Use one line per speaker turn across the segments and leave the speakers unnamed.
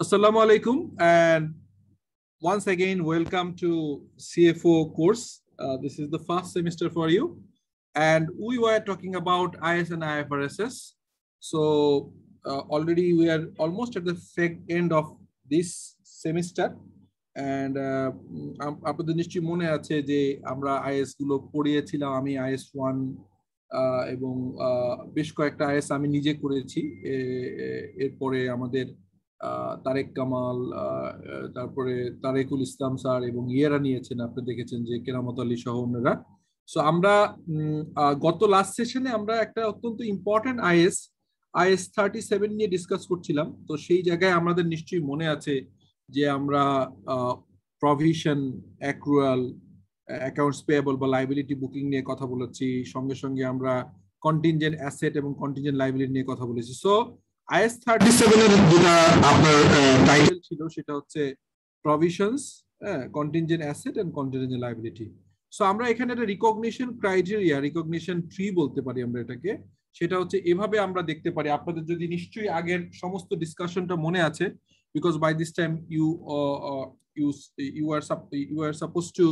Assalamu alaikum and once again welcome to CFO course. Uh, this is the first semester for you and we were talking about IS and IFRSs. So uh, already we are almost at the end of this semester and আপনাদের নিশ্চয়ই মনে আছে যে আমরা is গুলো পড়িয়েছিলাম আমি is one এবং বেশ কয়েকটা আইএস আমি নিজে করেছি এরপরে আমাদের তারেক কামাল তারপরে তারেকুল ইসলাম স্যার এবং ইয়েরা নিয়েছেন, আপনি দেখেছেন যে কেরামত আলী সহ অন্যরা। সো আমরা গত লাস্ট সেশনে আমরা একটা অত্যন্ত important IS IS thirty seven নিয়ে ডিসকাস করছিলাম। তো সেই জায়গায় আমাদের নিশ্চয়ই মনে আছে যে আমরা প্রভিশন অ্যাক্রুয়াল অ্যাকাউন্টস পেয়েবল বা লাইবিলিটি বুকিং নিয়ে কথা বলেছি। সঙ্গে সঙ্গে আমরা কন্টিনজেন্ট অ্যাসেট এবং কন্টিনজেন্ট লাইবিলিটি নিয়ে কথা বলেছি। সো আইএস থার্টি সেভেনের যেটা আপনার টাইটেল ছিল সেটা হচ্ছে provisions contingent asset and contingent liability so আমরা এখানে একটা রিকগনিশন ক্রাইটেরিয়া রিকগনিশন ট্রি বলতে পারি আমরা এটাকে। সেটা হচ্ছে এভাবে আমরা দেখতে পারি। আপনাদের যদি নিশ্চয়ই আগের সমস্ত ডিসকাশনটা মনে আছে because by this time you you you are you are suppose to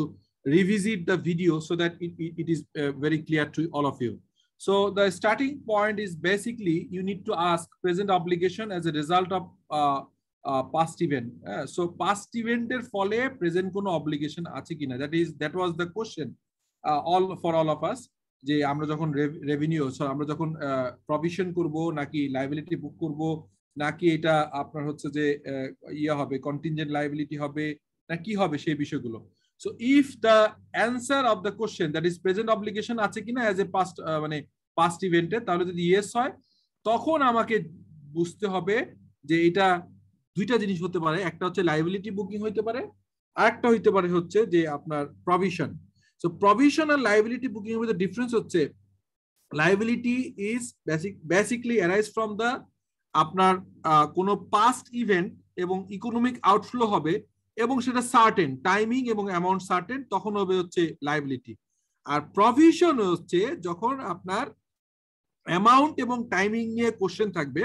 revisit the video so that it is uh, very clear to all of you. So the starting point is basically you need to ask present obligation as a result of uh, uh, past event. Uh, so past event এর ফলে present কোনো obligation আছে কিনা that is that was the question uh, all for all of us যে আমরা যখন revenue আমরা যখন প্রভিশন করব নাকি লাইবিলিটি বুক করব নাকি এটা আপনার হচ্ছে যে ইয়ে হবে কন্টিনজেন্ট লাইবিলিটি হবে না কি হবে সেই বিষয়গুলো so if the answer of the question that is present obligation আছে কিনা অ্যাজ এ পাস্ট মানে পাস্ট ইভেন্টে তাহলে যদি ইয়েস হয়, তখন আমাকে বুঝতে হবে যে এটা দুইটা জিনিস হতে পারে। একটা হচ্ছে লাইবিলিটি বুকিং হইতে পারে আরেকটা হইতে পারে হচ্ছে যে আপনার প্রভিশন সো প্রভিশন আর লাইবিলিটি বুকিং এর মধ্যে ডিফারেন্স হচ্ছে liability is basic basically arise from the আপনার কোনো পাস্ট ইভেন্ট এবং ইকোনমিক আউটফ্লো হবে এবং সেটা সার্টেন টাইমিং এবং অ্যামাউন্ট সার্টেন তখন হবে হচ্ছে লাইবিলিটি আর প্রভিশন হচ্ছে যখন আপনার অ্যামাউন্ট এবং টাইমিং নিয়ে কোশ্চেন থাকবে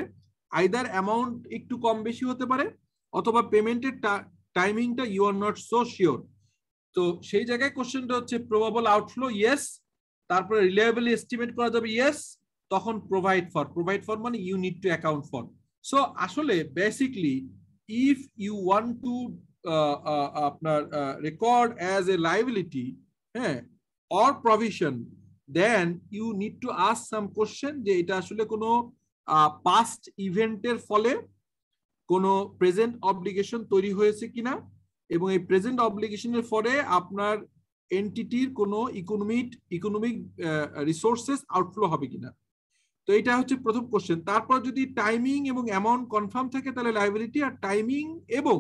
আইদার অ্যামাউন্ট একটু কম বেশি হতে পারে, অথবা পেমেন্টের টাইমিংটা you are not so sure তো সেই জায়গায় কোশ্চেনটা হচ্ছে প্রবাবল আউটফ্লো ইয়েস তারপরে রিলায়েবলি এস্টিমেট করা যাবে ইয়েস তখন প্রোভাইড ফর প্রোভাইড ফর মানে you need to account for so আসলে basically if you want to আপনার রেকর্ড অ্যাজ এ লাইবিলিটি হ্যাঁ or provision then you need to ask some question যে এটা আসলে কোনো পাস্ট ইভেন্টের ফলে কোনো প্রেজেন্ট অব্লিগেশন তৈরি হয়েছে কিনা? এবং এই প্রেজেন্ট অব্লিগেশনের ফলে আপনার এন্টিটির কোনো ইকোনমিক ইকোনমিক রিসোর্সেস আউটফ্লো হবে কিনা? তো এটা হচ্ছে প্রথম কোশ্চেন তারপর যদি টাইমিং এবং অ্যামাউন্ট কনফার্ম থাকে তাহলে লাইবিলিটি আর টাইমিং এবং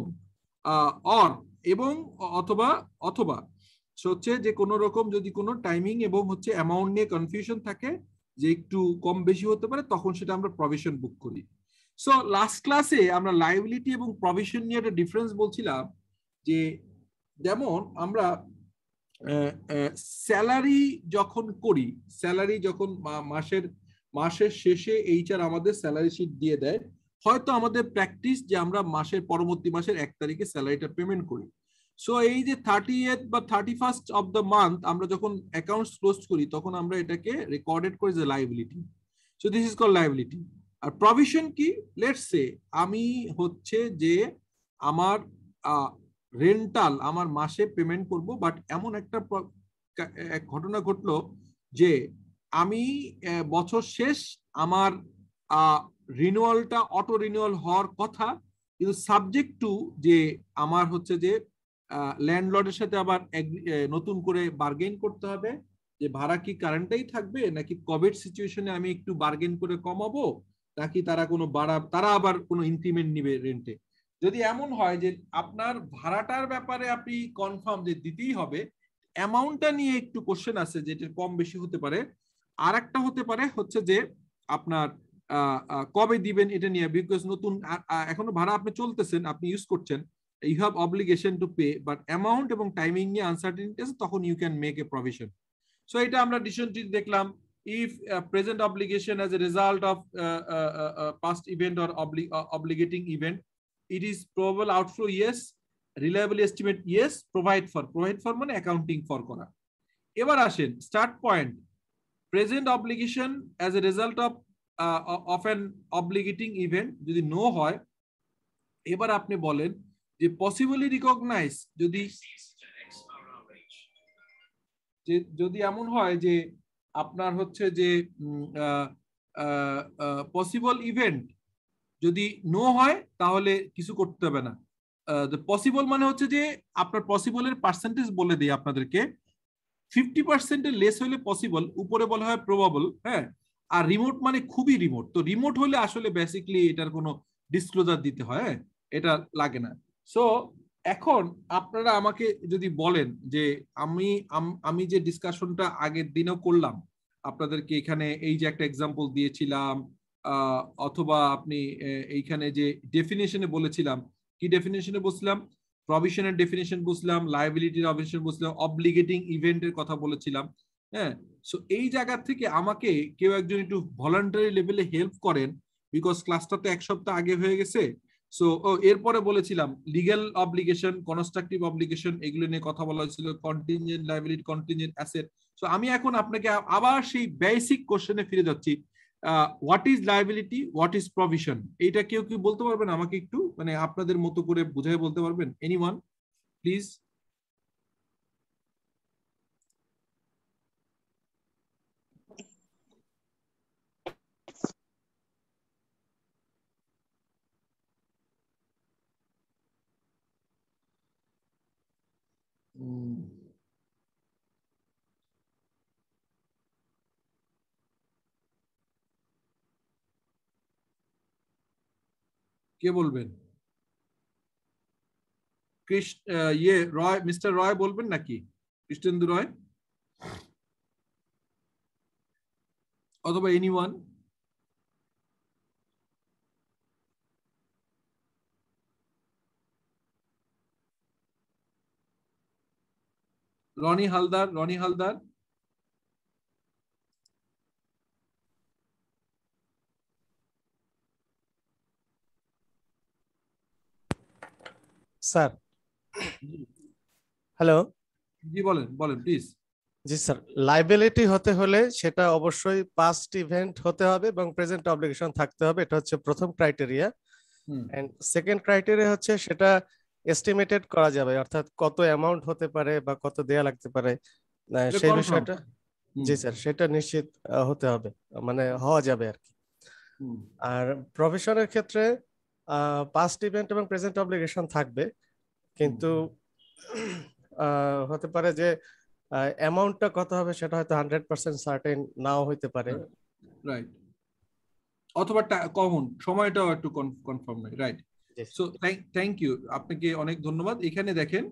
অর এবং অথবা অথবা। হচ্ছে যে কোনো রকম যদি কোনো টাইমিং এবং হচ্ছে অ্যামাউন্ট নিয়ে কনফিউশন থাকে, যে একটু কম বেশি হতে পারে, তখন সেটা আমরা প্রভিশন বুক করি। সো লাস্ট ক্লাসে আমরা লাইবিলিটি এবং প্রভিশন নিয়ে একটা ডিফারেন্স বলছিলাম, যে যেমন আমরা স্যালারি যখন করি স্যালারি যখন মাসের মাসের শেষে এইচআর আমাদের স্যালারি শিট দিয়ে দেয় হয়তো আমাদের প্র্যাকটিস যে আমরা মাসের পরবর্তী মাসের এক তারিখে স্যালারিটা পেমেন্ট করি। সো এই যে থার্টি এইট বা thirty first of the month আমরা যখন অ্যাকাউন্টস ক্লোজ করি, তখন আমরা এটাকে রেকর্ডেড করি যে liability so this is call liability R provision কি? লেটস সে আমি হচ্ছে যে আমার রেন্টাল আমার মাসে পেমেন্ট করব বাট এমন একটা ঘটনা ঘটলো যে আমি বছর শেষ আমার রিনুয়ালটা অটো রিনুয়াল হওয়ার কথা। কিন্তু সাবজেক্ট টু যে আমার হচ্ছে যে ল্যান্ডলর্ডের সাথে আবার নতুন করে বার্গেন করতে হবে, যে ভাড়া কি কারেন্টটাই থাকবে, নাকি কোভিড সিচুয়েশনে আমি একটু বার্গেন করে কমাবো, নাকি তারা কোনো বাড়া, তারা আবার কোনো ইনক্রিমেন্ট নিবে রেন্টে যদি এমন হয় যে আপনার ভাড়াটার ব্যাপারে আপনি কনফার্ম যে দিতেই হবে অ্যামাউন্টটা নিয়ে একটু কোশ্চেন আছে, যেটা কম বেশি হতে পারে। আর একটা হতে পারে হচ্ছে যে, আপনার কবে দিবেন এটা নিয়ে? বিকজ নতুন এখনও ভাড়া আপনি চলতেছেন আপনি ইউজ করছেন you have obligation to pay but amount এবং টাইমিং নিয়ে আনসার্টিনিটি আছে তখন you can make a provision so এটা আমরা ডিসিশনটি দেখলাম if uh, present obligation as a result of uh, uh, past event or obli obligating event it is probable outflow yes reliable estimate yes provide for provide for মানে accounting for করা। এবার আসেন start point present obligation as a result of of an obligating event যদি no হয়, এবার আপনি বলেন যে পসিবলি রিকগনাইজ যদি যে, যদি এমন হয় যে আপনার হচ্ছে যে পসিবল ইভেন্ট যদি নো হয়, তাহলে কিছু করতে হবে না। পসিবল মানে হচ্ছে যে আপনার পসিবলের পার্সেন্টেজ বলে দিই আপনাদেরকে। ফিফটি পার্সেন্টের লেস হলে পসিবল উপরে বলা হয় প্রবাবল হ্যাঁ? আর রিমোট মানে খুবই রিমোট তো রিমোট হলে আসলে বেসিকলি এটার কোনো ডিসক্লোজার দিতে হয় হ্যাঁ? এটা লাগে না। সো এখন আপনারা আমাকে যদি বলেন যে আমি আমি যে ডিসকাশনটা আগের দিনও করলাম, আপনাদেরকে এখানে এই যে একটা এক্সাম্পল দিয়েছিলাম অথবা আপনি এইখানে যে ডেফিনেশনে বলেছিলাম, কি ডেফিনেশনে বলছিলাম? প্রভিশনের ডেফিনেশন বুঝলাম লাইবিলিটির অবজেকশন বুঝলাম অবলিগেটিং ইভেন্টের কথা বলেছিলাম। হ্যাঁ? সো এই জায়গা থেকে আমাকে কেউ একজন একটু ভলান্টারি লেভেলে হেল্প করেন বিকজ ক্লাসটা তো এক সপ্তাহ আগে হয়ে গেছে। সো ও, এরপরে বলেছিলাম লিগ্যাল অবলিগেশন কনস্ট্রাকটিভ অবলিগেশন এগুলো নিয়ে কথা বলা হয়েছিল contingent liability contingent asset so আমি এখন আপনাকে আবার সেই বেসিক কোশ্চেনে ফিরে যাচ্ছি। What is liability what is provision এইটা কেউ কি বলতে পারবেন? আমাকে একটু মানে আপনাদের মতো করে বুঝাই বলতে পারবেন? এনি ওয়ান প্লিজ কে বলবেন? ইয়ে রয়, মিস্টার রয় বলবেন নাকি? কৃষ্ণেন্দু রয়? অথবা any one Rony Haldar Rony Haldar?
Sir. Hello
জি বলেন বলেন প্লিজ
জি স্যার। লাইবিলিটি হতে হলে সেটা অবশ্যই পাস্ট ইভেন্ট হতে হবে এবং প্রেজেন্ট অবলিগেশন থাকতে হবে। এটা হচ্ছে প্রথম ক্রাইটেরিয়া এন্ড সেকেন্ড ক্রাইটেরিয়া হচ্ছে সেটা এস্টিমেটেড করা যাবে অর্থাৎ কত অ্যামাউন্ট হতে পারে বা কত দেয়া লাগতে পারে। সেই বিষয়টা জি স্যার সেটা নিশ্চিত হতে হবে। মানে হওয়া যাবে আর কি। আর প্রফেশনের ক্ষেত্রে পাস্ট ইভেন্ট এবং প্রেজেন্ট অবলিগেশন থাকবে। কিন্তু হতে পারে যে অ্যামাউন্টটা কত হবে সেটা হয়তো হান্ড্রেড পার্সেন্ট সার্টেন নাও হইতে পারে।
রাইট অথবা কমন সময়টাও একটু কনফার্ম নাই রাইট সো থ্যাংক ইউ আপনাকে অনেক ধন্যবাদ। এখানে দেখেন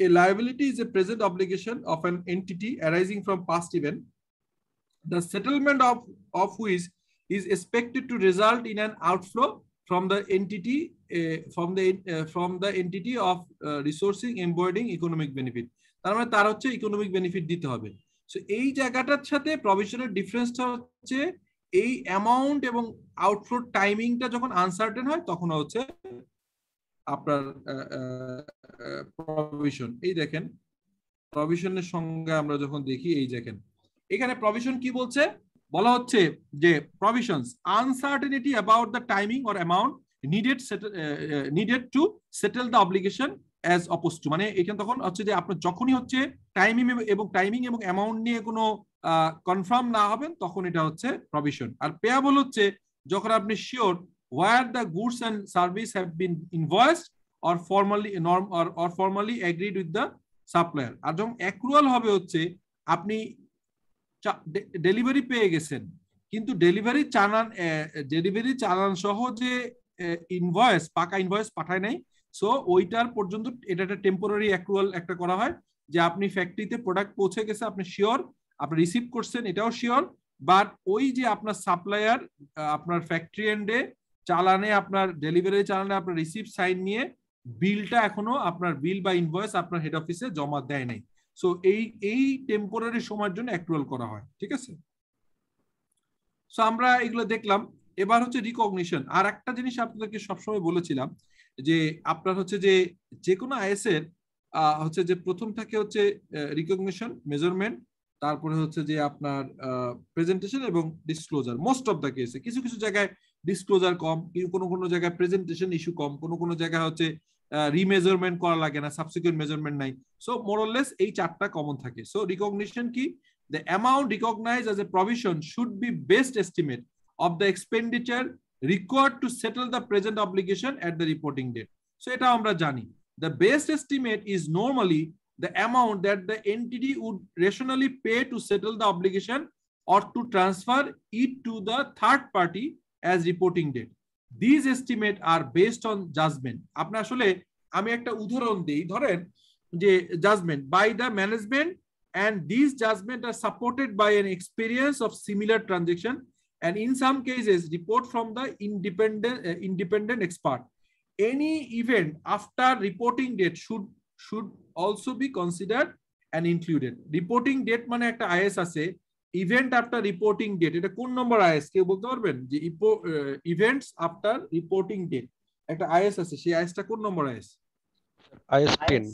A liability is a present obligation of an entity arising from past event, the settlement of, of which is expected to result in an outflow from the entity uh, from the uh, from the entity of uh, resourcing embodying economic benefit. তার মানে তার হচ্ছে economic benefit দিতে হবে। So এই জায়গাটার সাথে প্রভিশনের ডিফারেন্সটা হচ্ছে এই অ্যামাউন্ট এবং আউটফ্লো টাইমিংটা যখন আনসার্টেন হয় তখন হচ্ছে আপনার প্রভিশন এই দেখেন প্রভিশনের সঙ্গে আমরা যখন দেখি এই দেখেন। এখানে প্রভিশন কি বলছে? বলা হচ্ছে যে provisions uncertainty about the timing or amount needed needed to settle the obligation as oppose to মানে এখানে তখন হচ্ছে যে আপনার যখনই হচ্ছে টাইমিং এবং টাইমিং এবং অ্যামাউন্ট নিয়ে কোনো কনফার্ম না হবেন তখন এটা হচ্ছে প্রভিশন আর পেয়াবল হচ্ছে যখন আপনি sure where the goods and service have been invoiced or formally norm or, or formally agreed the supplier. আর যখন অ্যাক্রুয়াল হবে হচ্ছে আপনি ডেলিভারি পেয়ে গেছেন। কিন্তু ডেলিভারি চালান ডেলিভারি চালান সহ যে ইনভয়েস পাকা ইনভয়েস পাঠায় নাই সো ওইটার পর্যন্ত এটা একটা টেম্পোরারি অ্যাক্রুয়াল একটা করা হয়, যে আপনি ফ্যাক্টরিতে প্রোডাক্ট পৌঁছে গেছে, আপনি শিওর আপনি রিসিভ করছেন, এটাও শিওর বাট ওই যে আপনার সাপ্লায়ার আপনার ফ্যাক্টরি এন্ডে চালানে আপনার ডেলিভারি চালানে আপনার রিসিভ সাইন নিয়ে বিলটা এখনও আপনার বিল বা ইনভয়েস আপনার হেড অফিসে জমা দেয় নাই। সো এই এই টেম্পোরারি সময়ের জন্য অ্যাক্রুয়াল করা হয়, ঠিক আছে? সো আমরা এগুলো দেখলাম। এবার হচ্ছে রিকগনিশন আর একটা জিনিস আপনাদেরকে সবসময় বলেছিলাম যে, আপনার হচ্ছে যে যে কোনো আইএস এর হচ্ছে যে, প্রথম থাকে হচ্ছে রিকগনিশন মেজারমেন্ট তারপরে হচ্ছে যে, আপনার প্রেজেন্টেশন এবং ডিসক্লোজার মোস্ট অফ দ্য কেসে কিছু কিছু জায়গায় ডিসক্লোজার কম কোনো কোনো জায়গায় প্রেজেন্টেশন ইস্যু কম, কোনো কোনো জায়গায় হচ্ছে রিমেজারমেন্ট করা লাগে না সাবসিকুয়েন্ট মেজারমেন্ট নাই। সো মোরলেস এই চারটা কমন থাকে। সো রিকগনিশন কি? The amount recognise as a provision should be best estimate of the expenditure required to settle the present obligation at the reporting date so এটা আমরা জানি। The best estimate is normally the amount that the entity would rationally pay to settle the obligation or to transfer it to the third party as reporting date. These estimate are based on judgment. আপনি আসলে আমি একটা উদাহরণ দিই ধরেন যে judgment by the management and these judgment are supported by an experience of similar transaction and in some cases report from the independent uh, independent expert any event after reporting date should should also be considered and included reporting date মানে একটা is আছে event after reporting date এটা কোন number is কেউ বলতে পারবেন? যে events after reporting date একটা আইএস আছে সেই আইএসটা কোন number IS
IS 10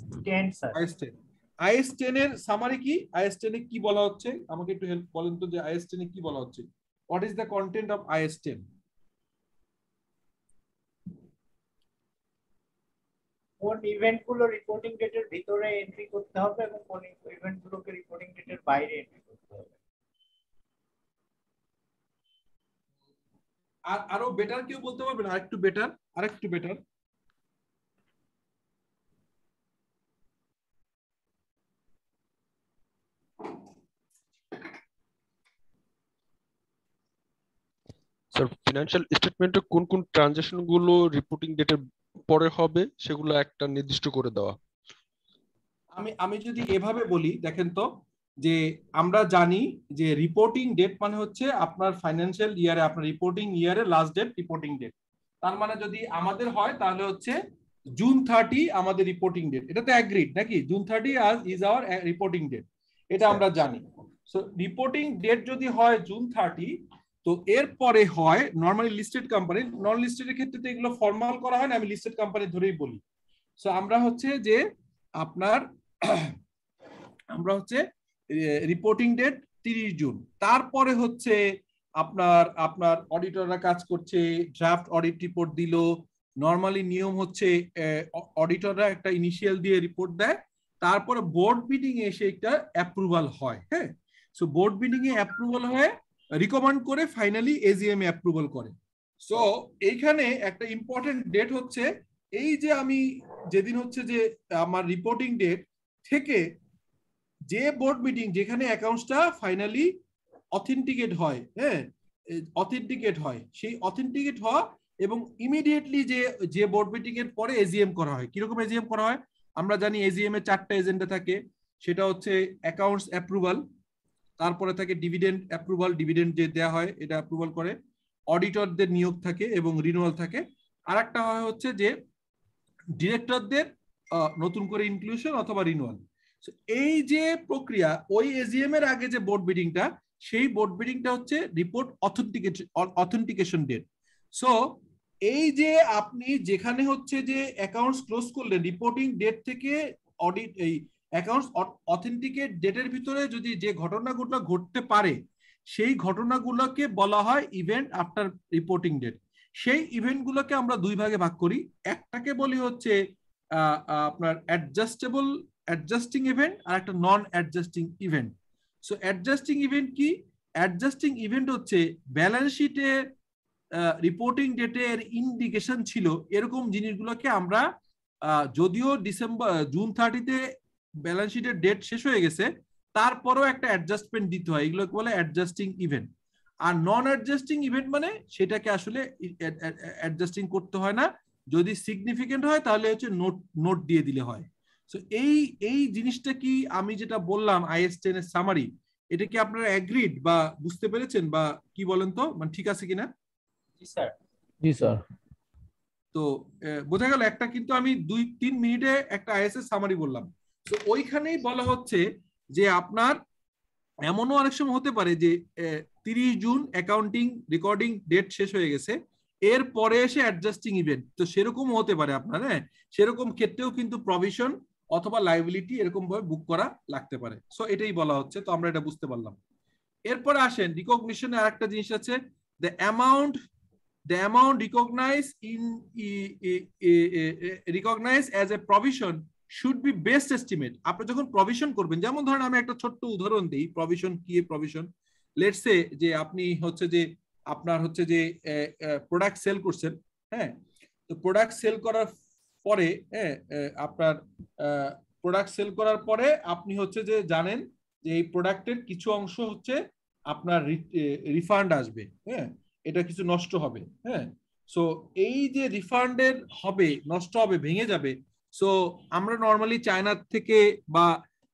IS 10 IS 10 এর সামারি কি? আইএস 10 এ কি বলা হচ্ছে? আমাকে একটু হেল্প বলেন তো যে আইএস 10 এ কি বলা হচ্ছে? What is the content of IS 10
কোন ইভেন্টগুলো রিপোর্টিং ডেটের ভিতরে এন্ট্রি করতে হবে এবং কোন ইভেন্ট গুলোকে রিপোর্টিং ডেটের বাইরে এন্ট্রি করতে হবে
আর আরও বেটার কেউ বলতে পারবেন আরেকটু বেটার আরেকটু বেটার
স্যার ফিনান্সিয়াল স্টেটমেন্টে কোন কোন ট্রানজাকশনগুলো রিপোর্টিং ডেটের পরে হবে সেগুলো একটা নির্দিষ্ট করে দেওয়া।
আমি আমি যদি এভাবে বলি দেখেন তো যে আমরা জানি যে রিপোর্টিং ডেট মানে হচ্ছে আপনার ফাইন্যান্সিয়াল ইয়ারে আপনার রিপোর্টিং ইয়ারে লাস্ট ডেট রিপোর্টিং ডেট তার মানে যদি আমাদের হয় তাহলে হচ্ছে জুন থার্টি আমাদের রিপোর্টিং ডেট এটা তো অ্যাগ্রিড নাকি? জুন থার্টি আজ ইজ আওয়ার রিপোর্টিং ডেট এটা আমরা জানি। সো রিপোর্টিং ডেট যদি হয় জুন থার্টি তো এরপরে হয় নর্মালি লিস্টেড কোম্পানি নন লিস্টেডের ক্ষেত্রে তো এগুলো ফর্মাল করা হয় না আমি লিস্টেড কোম্পানি ধরেই বলি। সো আমরা হচ্ছে যে আপনার আমরা হচ্ছে রিপোর্টিং ডেট তিরিশ জুন। তারপরে হচ্ছে আপনার আপনার অডিটররা কাজ করছে ড্রাফট অডিট রিপোর্ট দিল। নর্মালি নিয়ম হচ্ছে অডিটররা একটা ইনিশিয়াল দিয়ে রিপোর্ট দেয়, তারপরে বোর্ড মিটিং এ এসে একটা অ্যাপ্রুভাল হয় হ্যাঁ? সো বোর্ড মিটিং এ অ্যাপ্রুভাল হয়ে রিকমেন্ড করে ফাইনালি এজিএম অ্যাপ্রুভাল করে। সো এইখানে একটা ইম্পর্টেন্ট ডেট হচ্ছে, এই যে আমি যেদিন হচ্ছে যে আমার রিপোর্টিং ডেট থেকে যে বোর্ড মিটিং যেখানে অ্যাকাউন্টসটা ফাইনালি অথেন্টিকেট হয় হ্যাঁ অথেন্টিকেট হয়, সেই অথেন্টিকেট হওয়া এবং ইমিডিয়েটলি যে যে বোর্ড মিটিং এর পরে এজিএম করা হয়। কীরকম এজিএম করা হয়? আমরা জানি এজিএম এ চারটা এজেন্ডা থাকে, সেটা হচ্ছে অ্যাকাউন্টস অ্যাপ্রুভাল তারপরে থাকে ডিভিডেন্ড অ্যাপ্রুভাল ডিভিডেন্ড যে দেওয়া হয়, এটা অ্যাপ্রুভাল করে অডিটরদের নিয়োগ থাকে এবং রিনুয়াল থাকে। আর একটা হয় হচ্ছে যে ডিরেক্টরদের নতুন করে ইনক্লুশন অথবা রিনুয়াল এই যে প্রক্রিয়া, ওই এজিএম এর আগে যে বোর্ড মিটিংটা সেই বোর্ড মিটিংটা হচ্ছে report authentication authentication date so এই যে আপনি যেখানে হচ্ছে যে অ্যাকাউন্টস ক্লোজ করলেন রিপোর্টিং ডেট থেকে অডিট এই অ্যাকাউন্টস অথেন্টিকেট ডেটের ভিতরে যদি যে ঘটনাগুলো ঘটতে পারে, সেই ঘটনাগুলোকে বলা হয় ইভেন্ট আফটার রিপোর্টিং ডেট সেই ইভেন্টগুলোকে আমরা দুই ভাগে ভাগ করি। একটাকে বলি হচ্ছে আপনার অ্যাডজাস্টেবল অ্যাডজাস্টিং ইভেন্ট আর একটা non adjusting event so adjusting event কি? অ্যাডজাস্টিং ইভেন্ট হচ্ছে ব্যালেন্স শিটে রিপোর্টিং ডেটের ইন্ডিকেশন ছিল। এরকম জিনিসগুলোকে আমরা যদিও ডিসেম্বর জুন থার্টিতে ব্যালেন্স শিটের ডেট শেষ হয়ে গেছে, তারপরেও একটা অ্যাডজাস্টমেন্ট দিতে হয়। এগুলোকে বলে অ্যাডজাস্টিং ইভেন্ট আর নন অ্যাডজাস্টিং ইভেন্ট মানে সেটাকে আসলে অ্যাডজাস্টিং করতে হয় না। যদি সিগনিফিকেন্ট হয় তাহলে হচ্ছে নোট নোট দিয়ে দিলে হয়। সো এই এই জিনিসটা কি আমি যেটা বললাম আইএস টেন এর সামারি এটা কি আপনারা অ্যাগ্রিড বা বুঝতে পেরেছেন বা কি বলেন তো? মানে ঠিক আছে কিনা?
জি স্যার।
জি স্যার।
তো বোঝা গেল একটা কিন্তু আমি দুই তিন মিনিটে একটা আইএস এর সামারি বললাম। তো ওইখানেই বলা হচ্ছে যে আপনার এমনও অনেক সময় হতে পারে যে তিরিশ জুন অ্যাকাউন্টিং রেকর্ডিং ডেট শেষ হয়ে গেছে এর পরে এসে অ্যাডজাস্টিং ইভেন্ট তো সেরকম হতে পারে আপনার হ্যাঁ? সেরকম ক্ষেত্রেও কিন্তু প্রভিশন অথবা লাইবিলিটি এরকম ভাবে বুক করা লাগতে পারে। সো এটাই বলা হচ্ছে। তো আমরা এটা বুঝতে পারলাম। এরপরে আসেন রিকগনিশনে আর একটা জিনিস আছে। The amount the amount recognise in recognise as a provision should be best estimate আপনি যখন প্রভিশন করবেন, যেমন ধরেন আমি একটা ছোট্ট উদাহরণ দিই প্রভিশন কি প্রভিশন লেটসে যে আপনি হচ্ছে যে, আপনার হচ্ছে যে প্রোডাক্ট সেল করছেন হ্যাঁ? তো প্রোডাক্ট সেল করার পরে হ্যাঁ আপনার প্রোডাক্ট সেল করার পরে আপনি হচ্ছে যে জানেন যে এই প্রোডাক্টের কিছু অংশ হচ্ছে আপনার রিফান্ড আসবে হ্যাঁ এটা কিছু নষ্ট হবে হ্যাঁ। সো এই যে রিফান্ডের হবে, নষ্ট হবে, ভেঙে যাবে সো আমরা নর্মালি চায়নার থেকে বা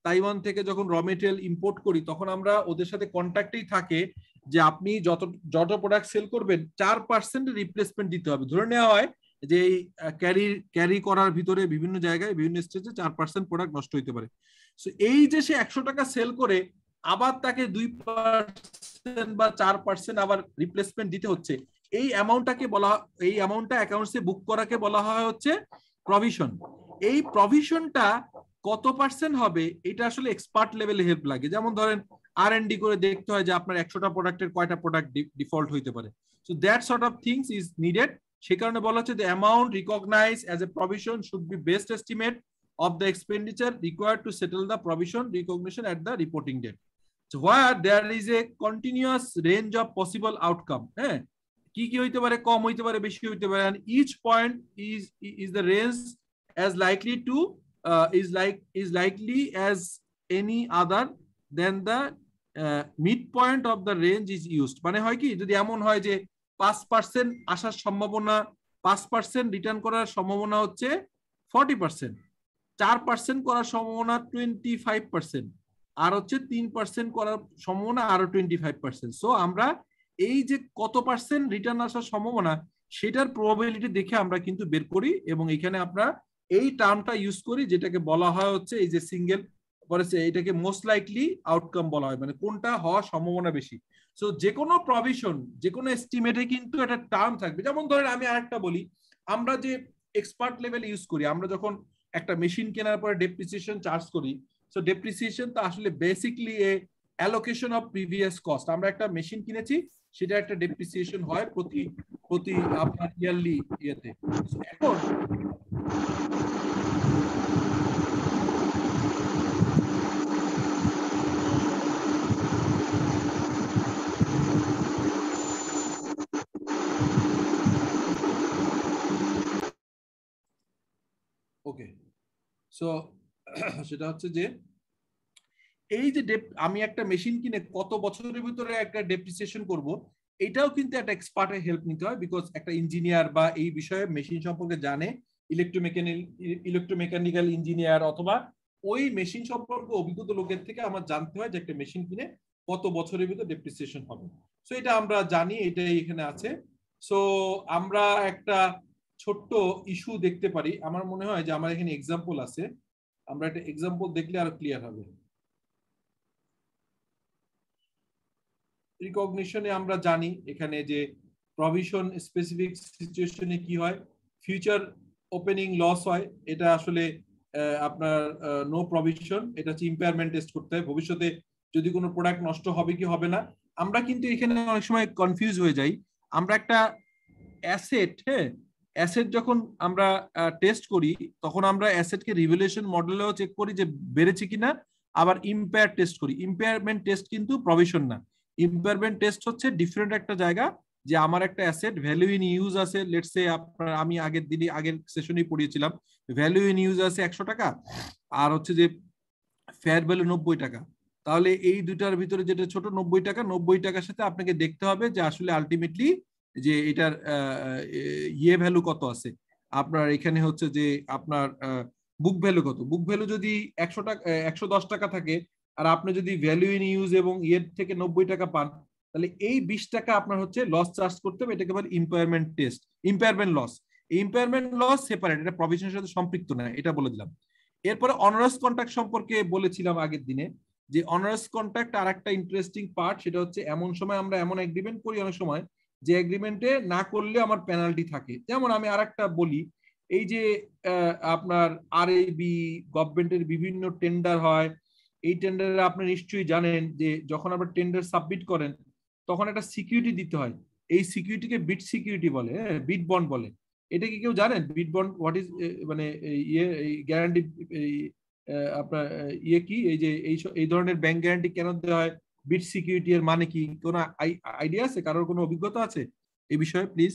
তাইওয়ান থেকে যখন র মেটেরিয়াল ইম্পোর্ট করি, তখন আমরা ওদের সাথে কন্ট্যাক্টেই থাকে যে আপনি যত যত প্রোডাক্ট সেল করবেন, চার পার্সেন্ট রিপ্লেসমেন্ট দিতে হবে। ধরে নেওয়া হয় যে এই ক্যারি ক্যারি করার ভিতরে বিভিন্ন জায়গায়, বিভিন্ন স্টেজে চার পার্সেন্ট প্রোডাক্ট নষ্ট হইতে পারে। সো এই যে সে একশো টাকা সেল করে, আবার তাকে দুই পার্সেন্ট বা চার পার্সেন্ট আবার রিপ্লেসমেন্ট দিতে হচ্ছে, এই অ্যামাউন্টটাকে বলা, এই অ্যামাউন্টটা অ্যাকাউন্টসে বুক করাকে বলা হয় হচ্ছে প্রভিশন এই প্রভিশনটা কত পার্সেন্ট হবে, এটা আসলে এক্সপার্ট লেভেলে হেল্প লাগে। যেমন ধরেন আর এন ডি করে দেখতে হয় যে আপনার একশোটা প্রোডাক্টের কয়টা প্রোডাক্ট ডিফল্ট হইতে পারে। So that sort of things is needed সে কারণে বলা হচ্ছে the amount recognise as a provision should be best estimate of the expenditure required to settle the provision recognition at the reporting date where there is a continuous range of possible outcome হ্যাঁ কি কি হইতে পারে কম হইতে পারে বেশি হইতে পারে each point is is the range as likely to uh, is like is likely as any other than the uh, midpoint of the range is used. মানে হয় কি যদি এমন হয় যে পাঁচ পার্সেন্ট আসার সম্ভাবনা, পাঁচ পার্সেন্ট রিটার্ন করার সম্ভাবনা হচ্ছে ফর্টি পার্সেন্ট চার পার্সেন্ট করার সম্ভাবনা টোয়েন্টি ফাইভ পার্সেন্ট আর হচ্ছে তিন পার্সেন্ট করার সম্ভাবনা আরও টোয়েন্টি ফাইভ পার্সেন্ট সো আমরা এই যে কত পার্সেন্ট রিটার্ন আসার সম্ভাবনা, সেটার প্রবাবিলিটি দেখে আমরা কিন্তু বের করি এবং এখানে আমরা এই টার্মটা ইউজ করি যেটাকে বলা হয় হচ্ছে এই যে সিঙ্গেল এটাকে মোস্ট লাইকলি আউটকাম বলা হয়। মানে কোনটা হওয়ার সম্ভাবনা বেশি। সো যে কোনো প্রভিশন যে কোনো এস্টিমেটে কিন্তু একটা টার্ম থাকবে। যেমন ধরেন আমি আরেকটা বলি, আমরা যে এক্সপার্ট লেভেল ইউজ করি, আমরা যখন একটা মেশিন কেনার পরে ডেপ্রিসিয়েশন চার্জ করি সো ডেপ্রিসিয়েশন তো আসলে basically a allocation of previous cost আমরা একটা মেশিন কিনেছি, সেটা একটা ডেপ্রিসিয়েশন হয় প্রতি প্রতি আপনার ইয়ারলি ইয়েতে। এখন ওকে সো সেটা হচ্ছে যে, এই যে আমি একটা মেশিন কিনে কত বছরের ভিতরে একটা ডেপ্রিসিয়েশন করব, এটাও কিন্তু একটা এক্সপার্টের হেল্প নিতে হয় বিকজ একটা ইঞ্জিনিয়ার বা এই বিষয়ে মেশিন সম্পর্কে জানে ইলেকট্রোমেকানিক ইলেকট্রোমেকানিক্যাল ইঞ্জিনিয়ার অথবা ওই মেশিন সম্পর্কে অভিজ্ঞতা লোকের থেকে আমার জানতে হয় যে একটা মেশিন কিনে কত বছরের ভিতরে ডেপ্রিসিয়েশন হবে। সো এটা আমরা জানি, এটাই এখানে আছে। সো আমরা একটা ছোট্ট ইস্যু দেখতে পারি। আমার মনে হয় যে আমার এখানে এক্সাম্পল আছে। আমরা একটা এক্সাম্পল দেখলে আরও ক্লিয়ার হবে। রিকগনিশনে আমরা জানি এখানে যে প্রভিশন স্পেসিফিক সিচুয়েশনে কি হয়? ফিউচার ওপেনিং লস হয়। এটা আসলে আপনার নো প্রভিশন এটা হচ্ছে ইম্পেয়ারমেন্ট টেস্ট করতে হয়। ভবিষ্যতে যদি কোনো প্রোডাক্ট নষ্ট হবে কি হবে না? আমরা কিন্তু এখানে অনেক সময় কনফিউজ হয়ে যাই। আমরা একটা অ্যাসেট হ্যাঁ অ্যাসেট যখন আমরা টেস্ট করি, তখন আমরা অ্যাসেটকে রিভেলেশন মডেলেও চেক করি যে বেড়েছে কিনা, আবার ইম্পেয়ার টেস্ট করি। ইম্পেয়ারমেন্ট টেস্ট কিন্তু প্রভিশন না। ইম্পেয়ারমেন্ট টেস্ট হচ্ছে ডিফারেন্ট একটা জায়গা যে আমার একটা অ্যাসেট ভ্যালু ইন ইউজ আছে। লেটস আপনার, আমি আগের দিনই, আগের সেশনেই পড়িয়েছিলাম। ভ্যালু ইন ইউজ আছে একশো টাকা, আর হচ্ছে যে ফেয়ার ভ্যালু নব্বই টাকা। তাহলে এই দুটার ভিতরে যেটা ছোট নব্বই টাকা, নব্বই টাকার সাথে আপনাকে দেখতে হবে যে আসলে আলটিমেটলি যে এটার ইয়ে ভ্যালু কত আছে? আপনার এখানে হচ্ছে যে আপনার বুক ভ্যালু কত? বুক ভ্যালু যদি একশো টাকা একশো দশ টাকা থাকে আর আপনি যদি ভ্যালু ইন ইউজ এবং ইয়ের থেকে নব্বই টাকা পান, তাহলে এই বিশ টাকা আপনার হচ্ছে লস চার্জ করতে হবে। এটাকে বলে impairment test impairment loss impairment loss separate এটা প্রভিশনের সাথে সম্পৃক্ত নয় এটা বলে দিলাম। এরপরে অনারাস কন্ট্রাক্ট সম্পর্কে বলেছিলাম আগের দিনে যে অনার্স কন্ট্রাক্ট আর একটা ইন্টারেস্টিং পার্ট সেটা হচ্ছে এমন সময় আমরা এমন এগ্রিমেন্ট করি অনেক সময় যে এগ্রিমেন্টে না করলে আমার পেনাল্টি থাকে। যেমন আমি আর বলি এই যে আপনার আর বি গভর্নমেন্টের বিভিন্ন টেন্ডার হয় এই টেন্ডারে আপনি নিশ্চয়ই জানেন যে যখন আপনার টেন্ডার সাবমিট করেন তখন একটা সিকিউরিটি দিতে হয়। এই সিকিউরিটিকে বিট সিকিউরিটি বলে বিট হ্যাঁ, বন্ড বলে। এটা কি কেউ জানেন? বিট বন্ড হোয়াট ইজ মানে ইয়ে গ্যারান্টি আপনার ইয়ে কি? এই যে এই এই ধরনের ব্যাংক গ্যারান্টি কেন দেওয়া হয়? বিট সিকিউরিটি এর মানে কি? কোনো আইডিয়া আছে? কারোর কোনো অভিজ্ঞতা আছে এই বিষয়ে প্লিজ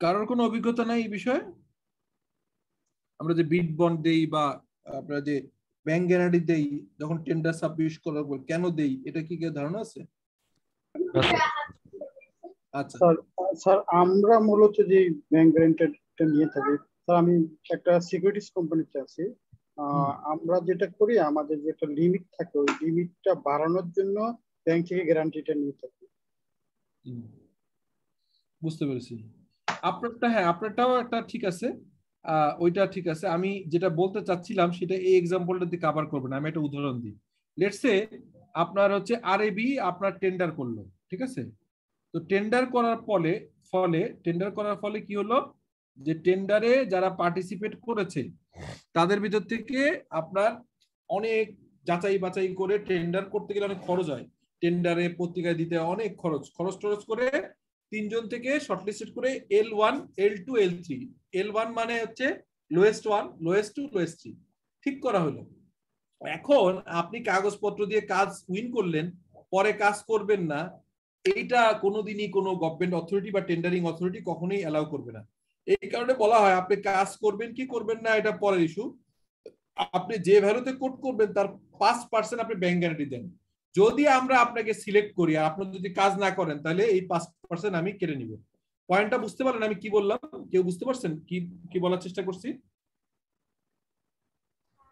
কারোর কোনো অভিজ্ঞতা নাই এই বিষয়ে? আমরা যে বিট বন্ড দেই বা আপনারা যে ব্যাংক গ্যারান্টি দেই যখন টেন্ডার সাবমিট করার পর কেন দেই এটা কি কেউ ধারণা আছে?
আচ্ছা। স্যার আমরা মূলত যে ব্যাংক গ্যারান্টিটা নিয়ে থাকি স্যার আমি একটা সিকিউরিটিস কোম্পানিতে আছি। আমরা যেটা করি আমাদের যে একটা লিমিট থাকে ওই লিমিটটা বাড়ানোর জন্য ব্যাংক থেকে গ্যারান্টিটা নিয়ে থাকি।
বুঝতে পেরেছি। আপনারটা হ্যাঁ আপনারটাও একটা ঠিক আছে। ওইটা ঠিক আছে। আমি যেটা বলতে চাচ্ছিলাম সেটা এই এক্সাম্পলটা দিয়ে কাভার করব না আমি একটা উদাহরণ দিই। লেটসে আপনার হচ্ছে আর আপনার টেন্ডার করল, ঠিক আছে? তো টেন্ডার করার ফলে ফলে টেন্ডার করার ফলে কি হলো? যে টেন্ডারে যারা পার্টিসিপেট করেছে, তাদের ভিতর থেকে আপনার অনেক যাচাই বাছাই করে টেন্ডার করতে গেলে অনেক খরচ হয়। টেন্ডারে পত্রিকায় দিতে অনেক খরচ। খরচ টরচ করে তিনজন থেকে শর্টলিস্টেড করে L one L two L three L one মানে হচ্ছে lowest one lowest two lowest three ঠিক করা হলো। এখন আপনি কাগজপত্র দিয়ে কাজ উইন করলেন, পরে কাজ করবেন না, এইটা কোনোদিনই কোনো গভর্নমেন্ট অথরিটি বা টেন্ডারিং অথরিটি কখনোই অ্যালাউ করবে না। এই কারণে বলা হয়, আপনি কাজ করবেন কি করবেন না, এটা পরের ইস্যু আপনি যে ভ্যালুতে কোট করবেন, তার পাঁচ পার্সেন্ট আপনি ব্যাংক গ্যারান্টি দেন। যদি আমরা আপনাকে সিলেক্ট করি আর আপনি যদি কাজ না করেন তাহলে এই পাঁচ পার্সেন্ট আমি কেটে নিব। পয়েন্টটা বুঝতে পারলেন? আমি কি বললাম? কেউ বুঝতে পারছেন? কি কি বলার চেষ্টা করছি?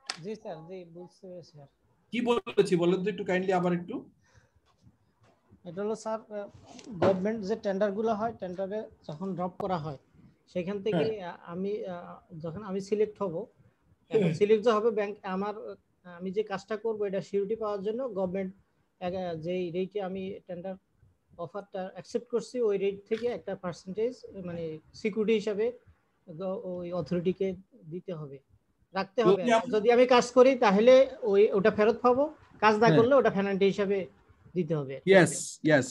জি স্যার জি বুঝতে পেরেছি স্যার
কি। বলেছি? বলেন তো একটু কাইন্ডলি আবার একটু।
এটা হলো স্যার গভর্নমেন্ট যে টেন্ডার টেন্ডারগুলো হয় টেন্ডারে যখন ড্রপ করা হয় সেখান থেকে হ্যাঁ। আমি যখন আমি সিলেক্ট হব সিলেক্ট হবে ব্যাংক আমার আমি যে কাজটা করব এটা সিকিউরিটি পাওয়ার জন্য গভর্নমেন্ট যেই রেটে আমি টেন্ডার অফারটা অ্যাকসেপ্ট করছি ওই রেট থেকে একটা পার্সেন্টেজ মানে সিকিউরিটি হিসাবে ওই অথরিটিকে দিতে হবে। রাখতে হবে যদি আমি কাজ করি তাহলে ওই ওটা ফেরত পাবো। কাজ না হ্যাঁ। করলে ওটা পেনাল্টি হিসাবে দিতে হবে
ইয়েস ইয়েস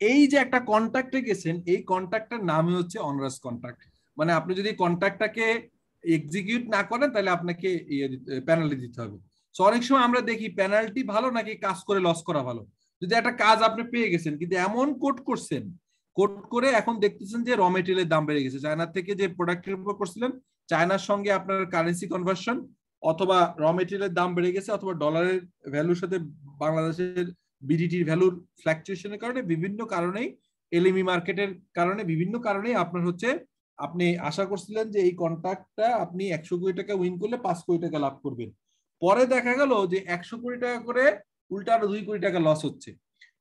এই যে একটা কন্ট্রাক্টে গেছেন এই কন্ট্রাক্টের নামই হচ্ছে অনার্স কন্ট্রাক্ট মানে আপনি যদি কন্ট্রাক্টটাকে এক্সিকিউট না করেন তাহলে আপনাকে ইয়ে পেনাল্টি দিতে হবে। সো অনেক সময় আমরা দেখি পেনাল্টি ভালো নাকি কাজ করে লস করা ভালো? যদি একটা কাজ আপনি পেয়ে গেছেন, কিন্তু এমন কোট করছেন কোট করে এখন দেখতেছেন যে র মেটেরিয়ালের দাম বেড়ে গেছে। চায়নার থেকে যে প্রোডাক্টের উপর করছিলেন, চায়নার সঙ্গে আপনার কারেন্সি কনভার্সন অথবা র মেটেরিয়ালের দাম বেড়ে গেছে অথবা ডলারের ভ্যালুর সাথে বাংলাদেশের বিডিটির ভ্যালুর ফ্ল্যাকচুয়েশনের কারণে বিভিন্ন কারণেই এলএমই মার্কেটের কারণে বিভিন্ন কারণেই আপনার হচ্ছে, আপনি আশা করছিলেন যে এই কন্ট্রাক্টটা আপনি একশো কোটি টাকা উইন করলে পাঁচ কোটি টাকা লাভ করবেন। পরে দেখা গেল যে একশো কোটি টাকা করে উল্টা আরও দুই কোটি টাকা লস হচ্ছে।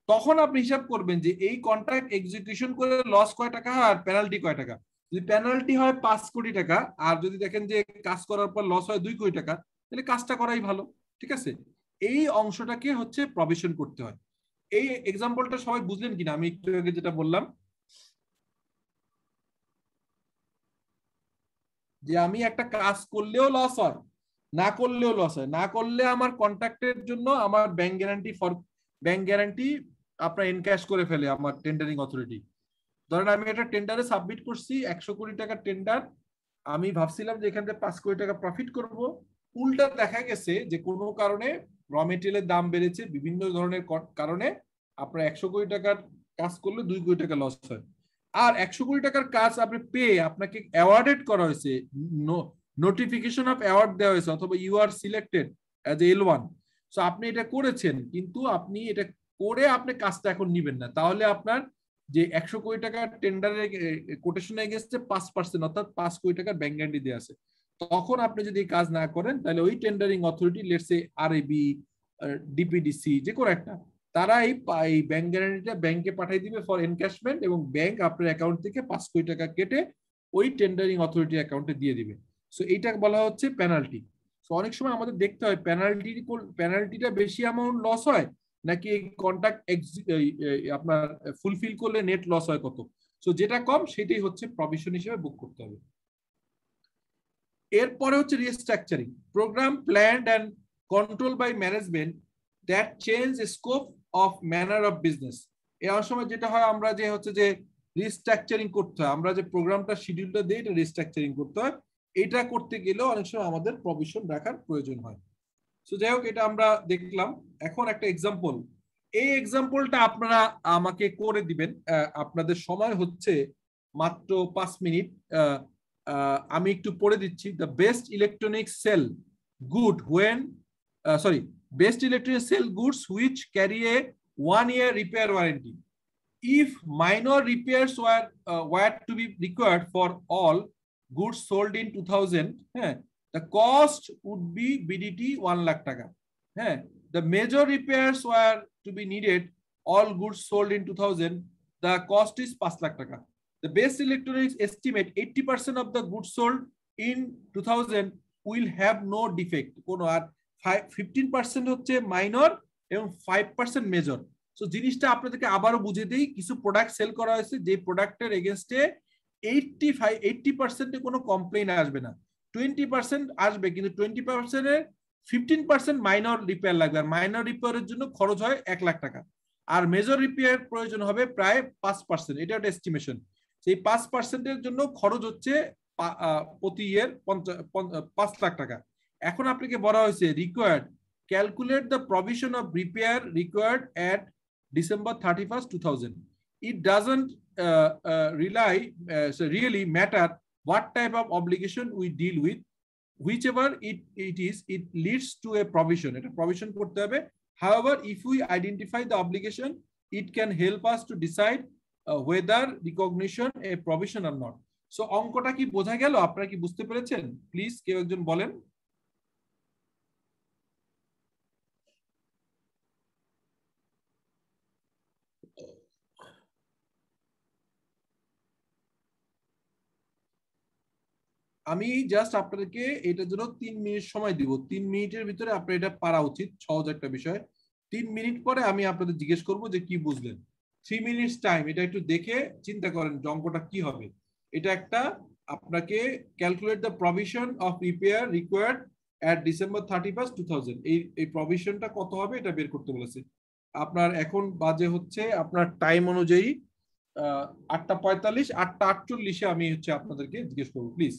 তখন আপনি হিসাব করবেন যে এই কন্ট্রাক্ট এক্সিকিউশন করে লস কয় টাকা আর পেনাল্টি কয় টাকা? যদি পেনাল্টি হয় পাঁচ কোটি টাকা আর যদি দেখেন যে কাজ করার পর লস হয় দুই কোটি টাকা, তাহলে কাজটা করাই ভালো, ঠিক আছে? এই অংশটাকে হচ্ছে প্রভিশন করতে হয়। এই এক্সাম্পলটা সবাই বুঝলেন কিনা? আমি একটু আগে যেটা বললাম। যে আমি একটা কাজ করলেও লস হয় না করলেও লস হয়। না করলে আমার কন্ট্রাক্টের জন্য আমার bank guarantee for bank guarantee আপনার এনক্যাশ করে ফেলে আমার টেন্ডারিং অথরিটি ধরেন আমি একটা টেন্ডারে সাবমিট করছি, একশো কোটি টাকার টেন্ডার আমি ভাবছিলাম যে এখান থেকে পাঁচ কোটি টাকা প্রফিট করব। উল্টা দেখা গেছে যে কোনো কারণে র মেটেরিয়ালের দাম বেড়েছে, বিভিন্ন ধরনের কারণে আপনার একশো কোটি টাকার কাজ করলে দুই কোটি টাকা লস হয়। আর একশো কোটি টাকার কাজ আপনি পেয়ে আপনাকে অ্যাওয়ার্ডেড করা হয়েছে নোটিফিকেশন অফ অ্যাওয়ার্ড দেওয়া হয়েছে, অথবা you are selected as L one so আপনি এটা করেছেন, কিন্তু আপনি এটা করে আপনি কাজটা এখন নিবেন না। তাহলে আপনার যে একশো কোটি টাকার টেন্ডারের কোটেশন এগেনস্টে পাঁচ পার্সেন্ট অর্থাৎ পাঁচ কোটি টাকার ব্যাংক গ্যারান্টি দেওয়া আছে। তখন আপনি যদি কাজ না করেন, তাহলে ওই টেন্ডারিং অথরিটি লেটসে আর বি ডিপিডিসি যে কোনো একটা, তারা এই এই ব্যাংক গ্যারান্টিটা ব্যাংকে পাঠিয়ে দিবে ফর এনক্যাশমেন্ট এবং ব্যাংক আপনার অ্যাকাউন্ট থেকে পাঁচ কোটি টাকা কেটে ওই টেন্ডারিং অথরিটি অ্যাকাউন্টে দিয়ে দিবে। সো এইটা বলা হচ্ছে পেনাল্টি সো অনেক সময় আমাদের দেখতে হয় পেনাল্টি পেনাল্টিটা বেশি অ্যামাউন্ট লস হয়, নাকি কন্ট্যাক্ট আপনার ফুলফিল করলে নেট লস হয় কত? সো যেটা কম সেটাই হচ্ছে প্রভিশন হিসেবে বুক করতে হবে। এরপরে হচ্ছে restructuring programme planned and control by management that change scope of manner of business এর সময় যেটা হয়, আমরা যে হচ্ছে যে রিস্ট্রাকচারিং করতে হয়, আমরা যে প্রোগ্রামটা শিডিউলটা দিই, এটা রিস্ট্রাকচারিং করতে হয়। এটা করতে গেলেও অনেক সময় আমাদের প্রভিশন রাখার প্রয়োজন হয়। সো যাই হোক এটা আমরা দেখলাম। এখন একটা এক্সাম্পল এই এক্সাম্পলটা আপনারা আমাকে করে দিবেন। আপনাদের সময় হচ্ছে মাত্র পাঁচ মিনিট। আমি একটু পড়ে দিচ্ছি। The Best Electronic sell good when sorry Best Electronic sell goods which carry a one year repair warranty if minor repairs uh, were to be required for all goods sold in two thousand হ্যাঁ the cost would be BDT one lakh taka হ্যাঁ the major repairs were to be needed all goods sold in two thousand the cost is পাঁচ lakh taka. The Best Electronics estimate eighty percent of the goods sold in two thousand will have no defect কোনো আর fifteen percent হচ্ছে minor এবং five percent major so জিনিসটা আপনাদেরকে আবারও বুঝে দিই, কিছু প্রোডাক্ট সেল করা হয়েছে যে প্রোডাক্টের এগেনস্টে এইটটি ফাইভ এইটটি পার্সেন্টে কোনো কমপ্লেন আসবে না। টোয়েন্টি পার্সেন্ট আসবে কিন্তু টোয়েন্টি পার্সেন্টের ফিফটিন পার্সেন্ট মাইনর রিপেয়ার লাগবে। আর মাইনর রিপেয়ারের জন্য খরচ হয় এক লাখ টাকা। আর মেজর রিপেয়ার প্রয়োজন হবে প্রায় পাঁচ পার্সেন্ট এটা একটা এস্টিমেশন সেই পাঁচ পার্সেন্টের জন্য খরচ হচ্ছে প্রতি ইয়ার পাঁচ লাখ টাকা। এখন আপনাকে বলা হয়েছে required calculate the provision of repair required at December 31st, 2000. It doesn't uh, uh, rely, uh, so really matter what type of obligation we deal with. Whichever it, it is, it leads to a provision. A provision করতে হবে. However, if we identify the obligation, it can help us to decide uh, whether recognition a provision or not. So অঙ্কটা কি বোঝা গেল আপনারা কি বুঝতে পেরেছেন প্লিজ কেউ একজন বলেন আমি জাস্ট আপনাদেরকে এটার জন্য তিন মিনিট সময় দিব। তিন মিনিটের ভিতরে আপনার এটা পারা উচিত, সহজ একটা বিষয়। তিন মিনিট পরে আমি আপনাদের জিজ্ঞেস করব যে কি বুঝলেন। থ্রি মিনিটস টাইম এটা একটু দেখে চিন্তা করেন অঙ্কটা কি হবে। এটা একটা আপনাকে calculate the provision of repair required at December thirty first two thousand এই এই প্রভিশনটা কত হবে এটা বের করতে বলেছে। আপনার এখন বাজে হচ্ছে আপনার টাইম অনুযায়ী আটটা পঁয়তাল্লিশ, আটটা আটচল্লিশে আমি হচ্ছে আপনাদেরকে জিজ্ঞেস করব প্লিজ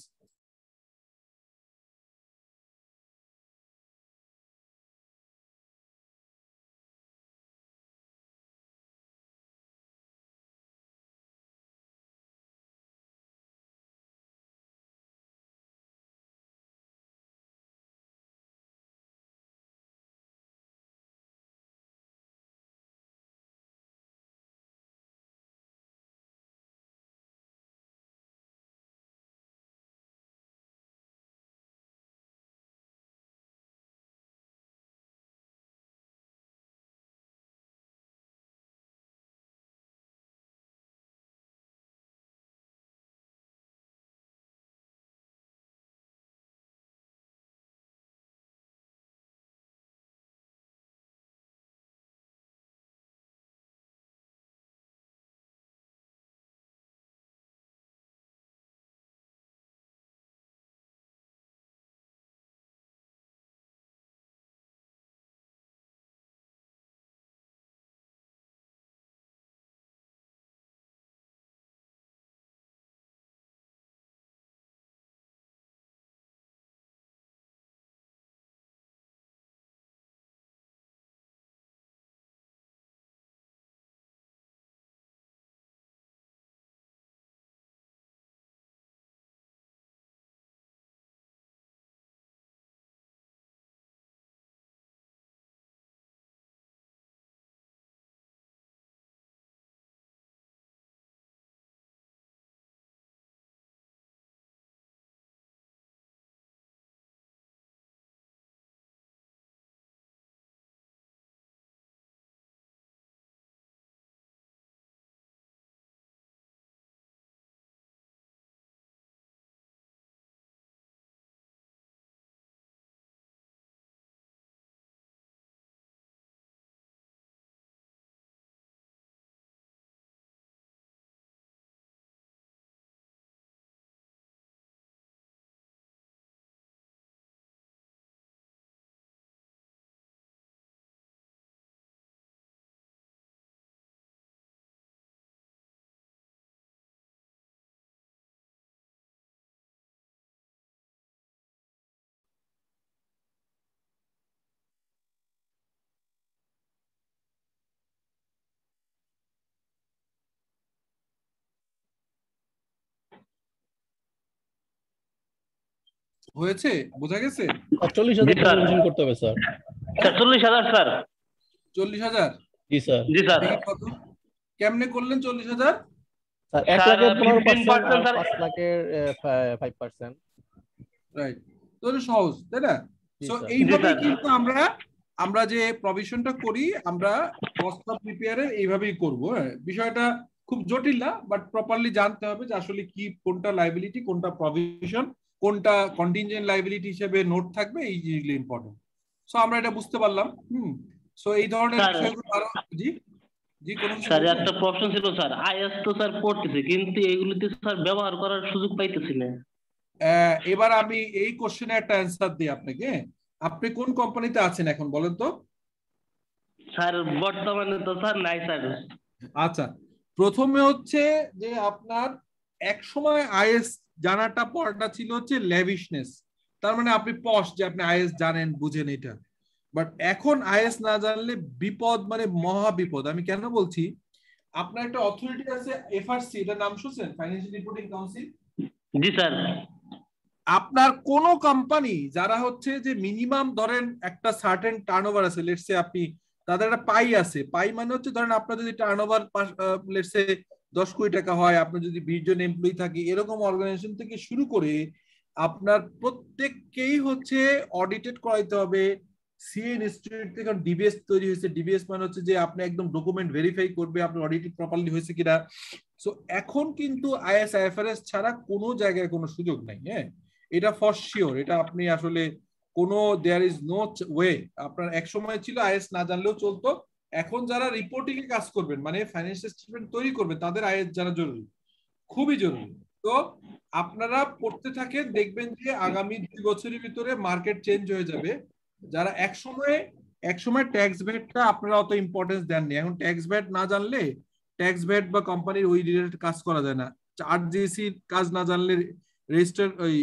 হয়েছে? বোঝা গেছে?
চল্লিশ হাজার করতে হবে স্যার।
স্যার চল্লিশ হাজার স্যার।
চল্লিশ হাজার?
জি স্যার।
জি স্যার।
কেমনে করলেন চল্লিশ হাজার?
এক লাখের পনেরো পার্সেন্ট পাঁচ লাখের ফাইভ পার্সেন্ট
রাইট তো সহজ তাই না?
জি, স্যার।
কিন্তু আমরা আমরা যে প্রভিশনটা করি আমরা কস্ট অফ প্রিপেয়ারের এইভাবেই করব হ্যাঁ? বিষয়টা খুব জটিল না বাট প্রপারলি জানতে হবে যে আসলে কি কোনটা লাইবিলিটি কোনটা প্রভিশন কোনটা কন্টিনজেন্ট লাইবিলিটি হিসেবে নোট থাকবে এই জিনিসগুলো ইম্পর্টেন্ট সো আমরা এটা বুঝতে পারলাম হুম। সো এই ধরনের আরও জি জি কোনো
স্যার একটা প্রশ্ন ছিল স্যার। আইএস তো স্যার পড়তেছে কিন্তু স্যার ব্যবহার করার সুযোগ পাইতেছি না।
আহ, এবার আমি এই কোশ্চেনে একটা অ্যান্সার দিই আপনাকে। আপনি কোন কোম্পানিতে আছেন এখন বলেন তো?
স্যার বর্তমানে তো স্যার নাই স্যার।
আচ্ছা প্রথমে হচ্ছে যে আপনার এক সময় আইএস জানাটা পড়াটা ছিল হচ্ছে লেভিশনেস তার মানে আপনি পশ যে আপনি আইএস জানেন বুঝেন এটা। বাট এখন আইএস না জানলে বিপদ মানে মহা বিপদ। আমি কেন বলছি? আপনার একটা অথরিটি আছে এফআরসি এটা নাম শুনছেন? ফাইন্যান্সিয়াল রিপোর্টিং কাউন্সিল
জি স্যার।
আপনার কোন কোম্পানি যারা হচ্ছে যে মিনিমাম ধরেন একটা সার্টেন টার্নওভার আছে লেটসে আপনি তাদের একটা পাই আছে। পাই মানে হচ্ছে ধরেন আপনার যদি টার্নওভার লেটসে দশ কোটি টাকা হয়, আপনার যদি বিশ জন এমপ্লয়ি থাকে, এরকম অর্গানাইজেশন থেকে শুরু করে আপনার প্রত্যেককেই হচ্ছে অডিটেড করাইতে হবে সিএ ইনস্টিটিউট থেকে ডিবিএস তৈরি হয়েছে। ডিবিএস মানে হচ্ছে যে আপনি একদম ডকুমেন্ট ভেরিফাই করবে আপনার অডিটেড প্রপারলি হয়েছে কিনা। সো এখন কিন্তু আইএস আইএফআরএস ছাড়া কোনো জায়গায় কোনো সুযোগ নাই হ্যাঁ? এটা ফর শিওর এটা আপনি আসলে কোনো দেয়ার ইজ নো ওয়ে আপনার এক সময় ছিল আইএস না জানলেও চলতো এখন যারা রিপোর্টিং এ কাজ করবেন মানে ফাইন্যান্সিয়াল স্টেটমেন্ট তৈরি করবেন, তাদের আইএস জানা জরুরি, খুবই জরুরি। তো আপনারা পড়তে থাকেন, দেখবেন যে আগামী দুই বছরের ভিতরে মার্কেট চেঞ্জ হয়ে যাবে। যারা এক সময়ে এক সময় ট্যাক্স ভ্যাটটা আপনারা অত ইম্পর্টেন্স দেননি। এখন ট্যাক্স ভ্যাট না জানলে ট্যাক্স ভ্যাট বা কোম্পানির ওই রিলেটেড কাজ করা যায় না। আর কাজ না জানলে রেজিস্টার ওই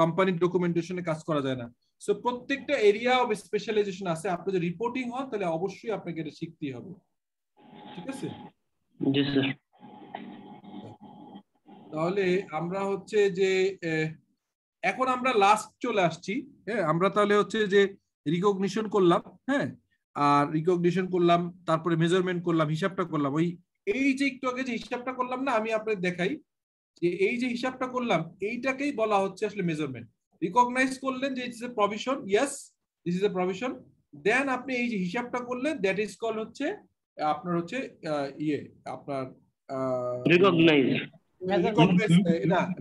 কোম্পানির ডকুমেন্টেশনে কাজ করা যায় না। সো প্রত্যেকটা এরিয়া অফ স্পেশালাইজেশন আছে। আপনি যদি রিপোর্টিং হন তাহলে অবশ্যই আপনাকে এটা শিখতেই হবে। ঠিক আছে?
জি স্যার।
তাহলে আমরা হচ্ছে যে এখন আমরা লাস্ট চলে আসছি। হ্যাঁ আমরা তাহলে হচ্ছে যে রিকগনিশন করলাম। হ্যাঁ আর রিকগনিশন করলাম তারপরে মেজারমেন্ট করলাম হিসাবটা করলাম। ওই এই যে একটু আগে যে হিসাবটা করলাম না আমি আপনাদের দেখাই। যে এই যে হিসাবটা করলাম এইটাকেই বলা হচ্ছে আসলে মেজারমেন্ট রিকগনাইজ করলেন যে it's a provision yes this is a provision then আপনি এই যে হিসাবটা করলেন দ্যাট ইজ কল হচ্ছে আপনার হচ্ছে আহ, ইয়ে আপনার
রিকগনাইজ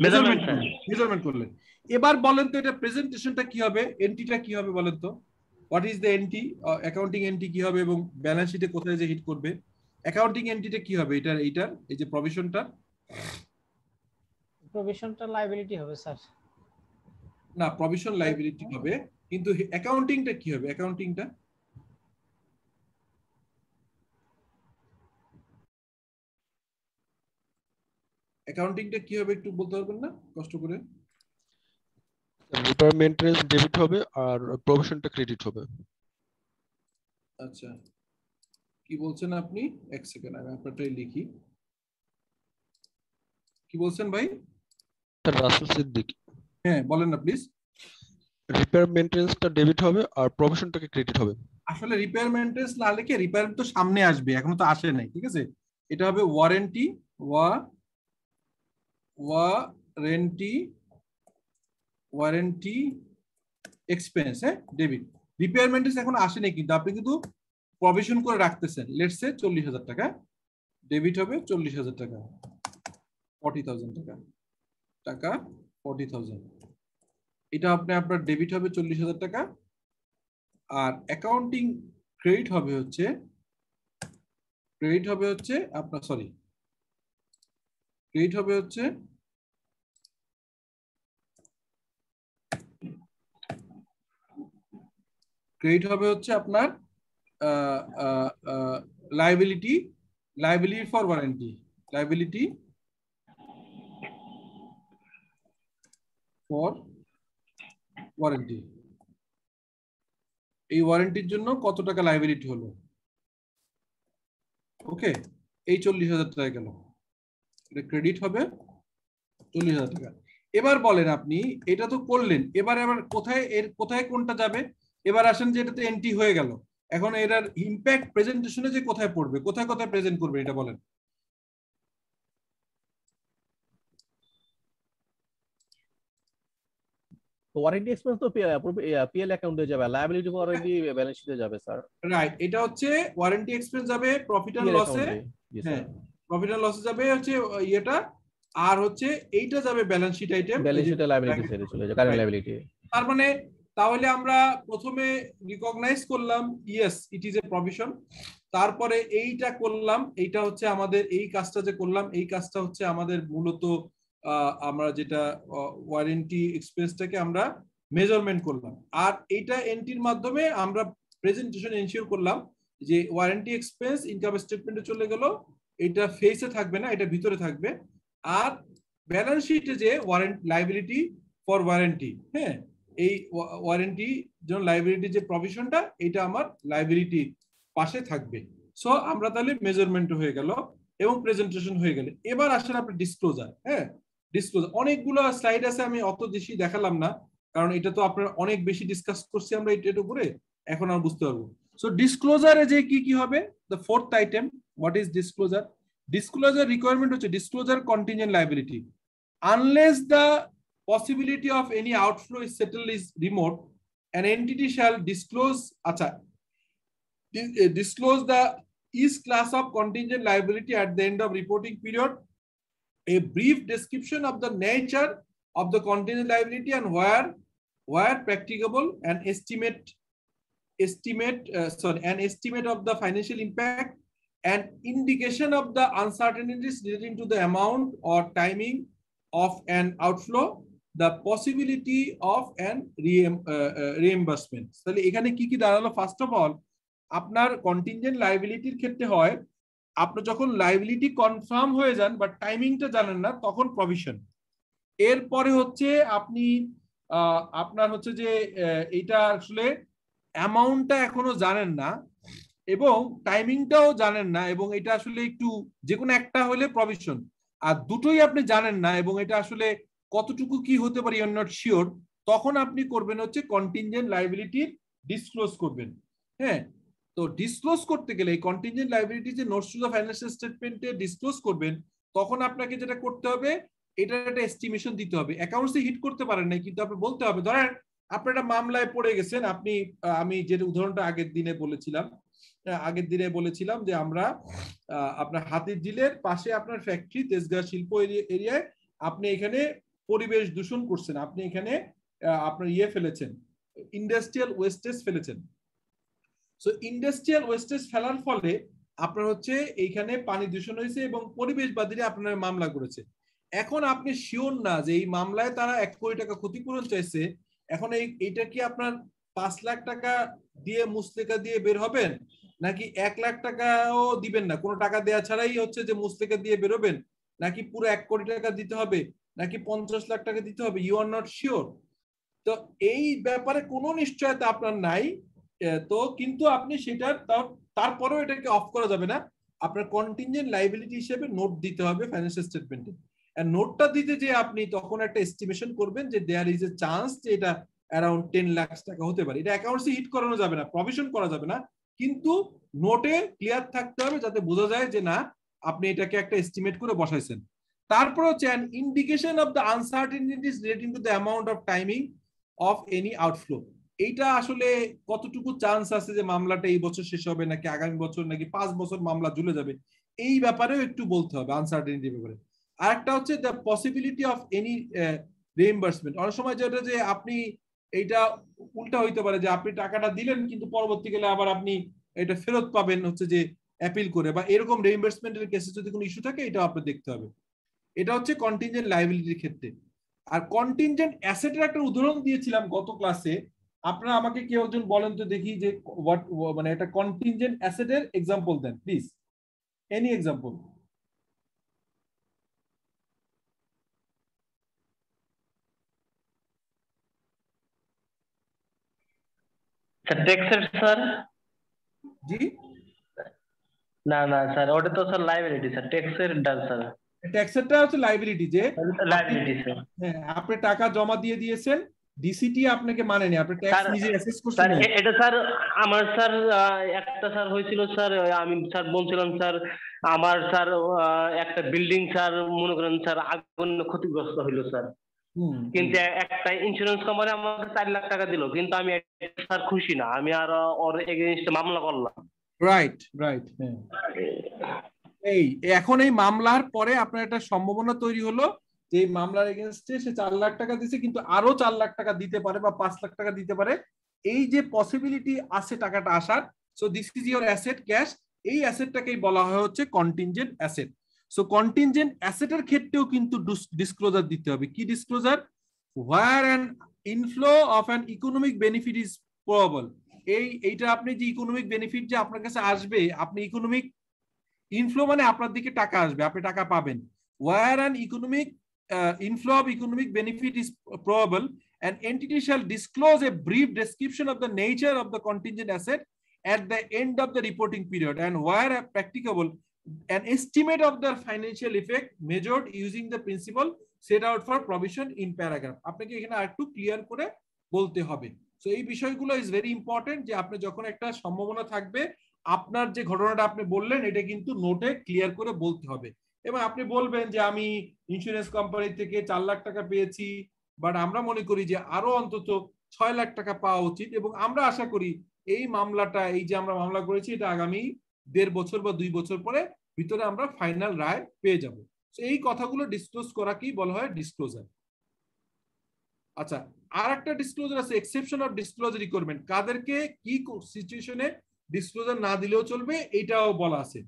মেজারমেন্ট মেজারমেন্ট করলেন এবার বলেন তো এটা প্রেজেন্টেশনটা কি হবে এন্টিটা কি হবে বলেন তো? What is the entry accounting entry কি হবে এবং ব্যালেন্স শিটে কোথায় যে হিট করবে? অ্যাকাউন্টিং এন্টিটা কি হবে? এটার এইটার এই যে প্রভিশনটা
প্রভিশনটা লাইবিলিটি হবে স্যার
না প্রভিশন লাইবিলিটি হবে কিন্তু অ্যাকাউন্টিংটা কি হবে? অ্যাকাউন্টিংটা অ্যাকাউন্টিংটা কি হবে একটু বলতে পারবেন না? কষ্ট করে।
রিপার মেনটেন্স ডেবিট হবে আর প্রভিশনটা ক্রেডিট হবে।
আচ্ছা। কি বলছেন আপনি? এক সেকেন্ড আমি আপনারটাই লিখি। কি বলছেন ভাই?
রাসেল সিদ্দিক।
হ্যাঁ বলেন না প্লিজ
রিপেয়ার মেনটেন্সটা ডেবিট হবে আর প্রভিশনটাকে ক্রেডিট হবে।
আসলে রিপেয়ার মেনটেন্স না লিখে রিপেয়ার তো সামনে আসবে এখনও তো আসে নাই ঠিক আছে? এটা হবে ওয়ারেন্টি ওয়া ওয়ারেন্টি ওয়ারেন্টি এক্সপেন্স হ্যাঁ ডেবিট রিপেয়ার মেনটেন্স এখন আসে নাই কিন্তু আপনি কিন্তু প্রভিশন করে রাখতেছেন। লেটস সে চল্লিশ হাজার টাকা ডেবিট হবে চল্লিশ হাজার টাকা ফর্টি থাউজেন্ড টাকা। টাকা ফর্টি থাউজেন্ড এটা আপনি আপনার ডেবিট হবে চল্লিশ হাজার টাকা আর অ্যাকাউন্টিং ক্রেডিট হবে হচ্ছে ক্রেডিট হবে হচ্ছে আপনার সরি ক্রেডিট হবে হচ্ছে ক্রেডিট হবে হচ্ছে আপনার liability liability for warranty liability for warranty এই ওয়ারেন্টির জন্য কত টাকা লাইবিলিটি হলো? ওকে এই চল্লিশ হাজার টাকা গেল। এটা ক্রেডিট হবে চল্লিশ হাজার টাকা। এবার বলেন আপনি, এটা তো করলেন, এবার এবার কোথায় এর, কোথায় কোনটা যাবে? এবার আসেন যে এটাতে এন্ট্রি হয়ে গেল। এখন এটার ইম্প্যাক্ট প্রেজেন্টেশনে যে কোথায় পড়বে, কোথায় কোথায় প্রেজেন্ট করবে এটা বলেন।
ওয়ারেন্টি এক্সপেন্স তো পিএল অ্যাকাউন্টে যাবে লায়াবিলিটি ওয়ারেন্টি ব্যালেন্স শিটে যাবে স্যার
রাইট এটা হচ্ছে ওয়ারেন্টি এক্সপেন্স যাবে প্রফিট এন্ড লসে হ্যাঁ প্রফিট এন্ড লসে যাবে হচ্ছে ইয়েটা আর হচ্ছে এইটা যাবে ব্যালেন্স শিট আইটেম
ব্যালেন্স শিটে লায়াবিলিটি সাইডে চলে যাবে কারেন্ট লায়াবিলিটি
তার মানে তাহলে আমরা প্রথমে রিকগনাইজ করলাম yes it is a provision তারপরে এইটা করলাম এইটা হচ্ছে আমাদের এই কাজটা যে করলাম এই কাজটা হচ্ছে আমাদের মূলত আমরা যেটা ওয়ারেন্টি এক্সপেন্সটাকে আমরা মেজারমেন্ট করলাম। আর এইটা এন্ট্রির মাধ্যমে আমরা প্রেজেন্টেশন এনশিওর করলাম যে ওয়ারেন্টি এক্সপেন্স ইনকাম স্টেটমেন্টে চলে গেল, এটা ফেসে থাকবে না, এটা ভিতরে থাকবে। আর ব্যালেন্স শিটে যে ওয়ারেন্ট লাইবিলিটি ফর ওয়ারেন্টি হ্যাঁ এই ওয়ারেন্টি জন্য লাইবিলিটি যে প্রভিশনটা এটা আমার লাইবিলিটি পাশে থাকবে। সো আমরা তাহলে মেজারমেন্ট হয়ে গেল এবং প্রেজেন্টেশন হয়ে গেল। এবার আসেন আপনি ডিসক্লোজার হ্যাঁ ডিসক্লোজার অনেকগুলো স্লাইড আছে আমি অত বেশি দেখালাম না কারণ এটা তো আপনার অনেক বেশি ডিসকাস করছি আমরা এটা করে এখন আমরা বুঝতে পারব। সো ডিসক্লোজারে যে কি কি হবে? The fourth item what is disclosure disclosure requirement হচ্ছে disclosure contingent liability unless the possibility of any outflow is settled is remote, an entity acha, di- eh, disclose the each class of contingent liability at the end of reporting period, a brief description of the nature of the contingent liability and where, where practicable, an estimate, estimate, uh, sorry, an estimate of the financial impact, an indication of the uncertainties relating to the amount or timing of an outflow, the possibility of an reim- uh, uh, reimbursement তাহলে এখানে কি কি দাঁড়ালো first of all আপনার contingent লাইবিলিটির ক্ষেত্রে হয় আপনার যখন লাইবিলিটি কনফার্ম হয়ে যান বা টাইমিংটা জানেন না, তখন প্রভিশন এরপরে হচ্ছে আপনি আপনার হচ্ছে যে এইটা আসলে অ্যামাউন্টটা এখনও জানেন না এবং টাইমিংটাও জানেন না এবং এটা আসলে একটু যে কোনো একটা হলে প্রভিশন আর দুটোই আপনি জানেন না এবং এটা আসলে কতটুকু কি হতে পারে ইউর নট শিওর তখন আপনি করবেন হচ্ছে কন্টিনজেন্ট লাইবিলিটির ডিসক্লোজ করবেন। হ্যাঁ? তো ডিসক্লোজ করতে গেলে এই কন্টিনজেন্ট লাইবিলিটি যে নোটস টু দ্য ফাইন্যান্সিয়াল স্টেটমেন্টে ডিসক্লোজ করবেন, তখন আপনাকে যেটা করতে হবে, এটার একটা এস্টিমেশন দিতে হবে। অ্যাকাউন্টসে হিট করতে পারেন না কিন্তু আপনি বলতে হবে, ধরেন আপনি একটা মামলায় পড়ে গেছেন, আপনি, আমি যে উদাহরণটা আগের দিনে বলেছিলাম আগের দিনে বলেছিলাম যে আমরা আপনার হাতির ঝিলের পাশে আপনার ফ্যাক্টরি তেজগাঁ শিল্প এরিয়ায় আপনি এখানে পরিবেশ দূষণ করছেন। আপনি এখানে আপনার ইয়ে ফেলেছেন ইন্ডাস্ট্রিয়াল ওয়েস্টেজ ফেলেছেন। সো ইন্ডাস্ট্রিয়াল ওয়েস্টেজ ফেলার ফলে আপনার হচ্ছে এইখানে পানি দূষণ হয়েছে এবং পরিবেশবাদীরা আপনার মামলা করেছে। এখন আপনি শিওর না যে এই মামলায় তারা এক কোটি টাকা ক্ষতিপূরণ চাইছে, এখন এই, এইটা কি আপনার পাঁচ লাখ টাকা দিয়ে মুসলেকা দিয়ে বের হবেন? নাকি এক লাখ টাকাও দিবেন না? কোনো টাকা দেওয়া ছাড়াই হচ্ছে যে মুসলেকা দিয়ে বেরোবেন? নাকি পুরো এক কোটি টাকা দিতে হবে? নাকি পঞ্চাশ লাখ টাকা দিতে হবে? ইউ আর নট শিওর তো এই ব্যাপারে কোনো নিশ্চয়তা আপনার নাই। তো কিন্তু আপনি তার- তারপরেও এটাকে অফ করা যাবে না। আপনার কন্টিনজেন্ট লাইবিলিটি হিসেবে নোট দিতে হবে ফাইন্যান্সিয়াল স্টেটমেন্টে নোটটা দিতে যে আপনি তখন একটা এস্টিমেশন করবেন যে দেয়ার ইজ এ চান্স যে এটা অ্যারাউন্ড টেন লাখ টাকা হতে পারে। এটা অ্যাকাউন্টসে হিট করানো যাবে না প্রভিশন করা যাবে না। কিন্তু নোটে ক্লিয়ার থাকতে হবে যাতে বোঝা যায় যে না, আপনি এটাকে একটা এস্টিমেট করে বসাইছেন। তারপর হচ্ছে an indication of the uncertainties relating to the amount of timing of any outflow এইটা আসলে কতটুকু চান্স আছে যে মামলাটা এই বছর শেষ হবে নাকি আগামী বছর নাকি পাঁচ বছর মামলা ঝুলে যাবে? এই ব্যাপারেও একটু বলতে হবে আনসার্টেনিটি ব্যাপারে। আর একটা হচ্ছে the possibility of any reimbursement অনেক সময় যেটা যে আপনি এইটা উল্টা হইতে পারে যে আপনি টাকাটা দিলেন কিন্তু পরবর্তীকালে আবার আপনি এটা ফেরত পাবেন হচ্ছে যে অ্যাপিল করে বা এরকম রিএম্বার্সমেন্টের কেসে যদি কোনো ইস্যু থাকে এটা আপনার দেখতে হবে। এটা হচ্ছে কন্টিনজেন্ট লাইবিলিটির ক্ষেত্রে। আর কন্টিনজেন্ট অ্যাসেটের একটা উদাহরণ দিয়েছিলাম গত ক্লাসে আপনারা আমাকে কেউ একজন বলেন তো দেখি যে হোয়াট মানে একটা contingent অ্যাসেটের example then please any example
sir ট্যাক্সের স্যার
জি?
না না স্যার ওটা তো স্যার লাইবিলিটি স্যার ট্যাক্সের ডাল স্যার
ট্যাক্সেরটা হচ্ছে লাইবিলিটি যে
লাইবিলিটি স্যার
হ্যাঁ আপনি টাকা জমা দিয়ে দিয়েছেন ডিসিটি আপনাকে মানে মানেনি আপনি ট্যাক্স নিজে অ্যাসেস
স্যার
করছেন
এ- এটা স্যার আমার স্যার একটা স্যার হয়েছিল স্যার আমি স্যার বলছিলাম স্যার আমার স্যার একটা বিল্ডিং স্যার মনে করেন স্যার আগুন ক্ষতিগ্রস্ত হইল স্যার। কিন্তু একটা ইন্স্যুরেন্স কোম্পানি আমাকে চার লাখ টাকা দিল কিন্তু আমি স্যার খুশি না আমি আর ওর এগেনস্টে মামলা করলাম।
রাইট রাইট হ্যাঁ। এই এখন এই মামলার পরে আপনার একটা সম্ভাবনা তৈরি হলো যে মামলার এগেনস্টে সে চার লাখ টাকা দিছে কিন্তু আরও চার লাখ টাকা দিতে পারে বা পাঁচ লাখ টাকা দিতে পারে। এই যে পসিবিলিটি আছে টাকাটা আসার so this is your asset cash এই অ্যাসেটটাকেই বলা হয় হচ্ছে কন্টিনজেন্ট অ্যাসেট সো কন্টিনজেন্ট অ্যাসেটের ক্ষেত্রেও কিন্তু ডিসক্লোজার দিতে হবে। কি disclosure where an inflow of an economic benefit is probable এই, এইটা আপনি যে ইকোনমিক বেনিফিট যে আপনার কাছে আসবে, আপনি ইকোনমিক ইনফ্লো মানে আপনার দিকে টাকা আসবে, আপনি টাকা পাবেন। Where an economic inflow of economic benefit is probable an entity shall disclose a brief description of the nature of the contingent asset at the end of the reporting period and where practicable an estimate of their financial effect measured using the principle set out for provision in paragraph আপনাকে এখানে আরেকটু clear করে বলতে হবে so এই বিষয়গুলো is very important যে আপনি যখন একটা সম্ভাবনা থাকবে আপনার যে ঘটনাটা আপনি বললেন এটা কিন্তু নোটে ক্লিয়ার করে বলতে হবে এবং আপনি বলবেন যে আমি ইন্স্যুরেন্স কোম্পানি থেকে চার লাখ টাকা পেয়েছি বাট আমরা মনে করি যে আরও অন্তত ছয় লাখ টাকা পাওয়া উচিত এবং আমরা আশা করি এই মামলাটা, এই যে আমরা মামলা করেছি, এটা আগামী দেড় বছর বা দুই বছর পরে ভিতরে আমরা ফাইনাল রায় পেয়ে যাব। এই কথাগুলো ডিসক্লোজ করাকেই বলা হয়? ডিসক্লোজার আচ্ছা আর একটা ডিসক্লোজার আছে এক্সেপশন অফ ডিসক্লোজ রিকোয়ারমেন্ট কাদেরকে কি সিচুয়েশনে ডিসক্লোজার না দিলেও চলবে, এটাও বলা আছে।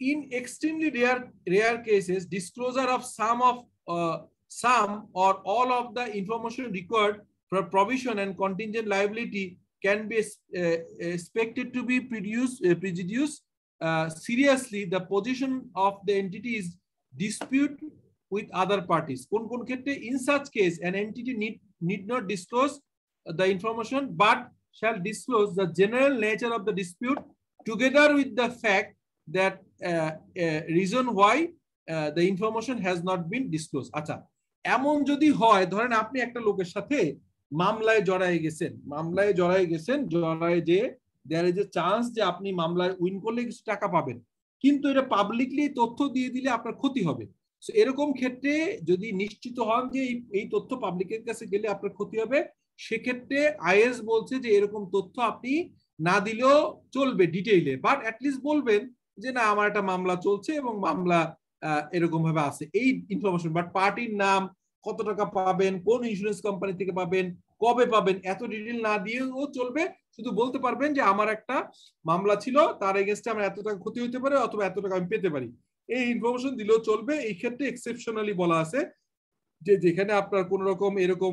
in extremely rare, rare cases, disclosure of some of uh, some or all of the information required for provision and contingent liability can be uh, expected to be produced, uh, prejudiced uh, seriously the position of the entity is dispute with other parties. In such case, an entity need, need not disclose the information, but shall disclose the general nature of the dispute together with the fact that reason why the information has not been disclose আচ্ছা এমন যদি হয়, ধরেন আপনি একটা লোকের সাথে মামলায় জড়াই গেছেন, মামলায় জড়াই গেছেন, জড়ায় যে দেয়ার ইজ এ চান্স যে আপনি মামলায় উইন করলে কিছু টাকা পাবেন। কিন্তু এটা পাবলিকলি তথ্য দিয়ে দিলে আপনার ক্ষতি হবে। এরকম ক্ষেত্রে যদি নিশ্চিত হন যে এই তথ্য পাবলিকের কাছে গেলে আপনার ক্ষতি হবে, সেক্ষেত্রে আইএস বলছে যে এরকম তথ্য আপনি না দিলেও চলবে ডিটেইলে বাট অ্যাটলিস্ট বলবেন যে না, আমার একটা মামলা চলছে এবং মামলা এরকম ভাবে আছে। এই ইনফরমেশন বাট পার্টির নাম, কত টাকা পাবেন, কোন ইন্স্যুরেন্স কোম্পানি থেকে পাবেন, কবে পাবেন, এত ডিটেল না দিয়েও চলবে। শুধু বলতে পারবেন যে, আমার একটা মামলা ছিল, তার এগেনস্টে আমার এত টাকা ক্ষতি হতে পারে অথবা এত টাকা আমি পেতে পারি। এই ইনফরমেশন দিলেও চলবে, এই ক্ষেত্রে এক্সেপশনালি বলা আছে যে, যেখানে আপনার কোন রকম এরকম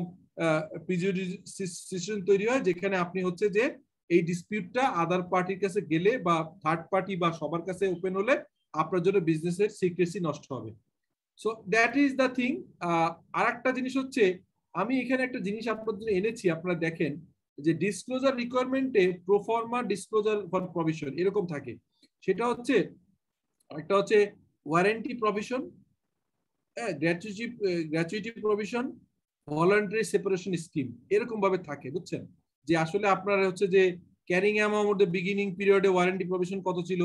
তৈরি হয়, যেখানে আপনি হচ্ছে যে এই ডিসপিউটটা আদার পার্টির কাছে গেলে বা থার্ড পার্টি বা সবার কাছে ওপেন হলে আপনার জন্য বিজনেসের সিক্রেসি নষ্ট হবে। So that is the thing আর একটা জিনিস হচ্ছে, আমি এখানে একটা জিনিস আপনার জন্য এনেছি, আপনারা দেখেন যে ডিসক্লোজার রিকোয়ারমেন্টে প্রোফর্মা ডিসক্লোজার ফর প্রভিশন এরকম থাকে। সেটা হচ্ছে, একটা হচ্ছে warranty provision gratuity gratuity provision voluntary separation scheme এরকম ভাবে থাকে, বুঝছেন? যে আসলে আপনার হচ্ছে যে ক্যারিং অ্যামাউন্ট বিগিনিং পিরিয়ডে ওয়ারেন্টি প্রভিশন কত ছিল?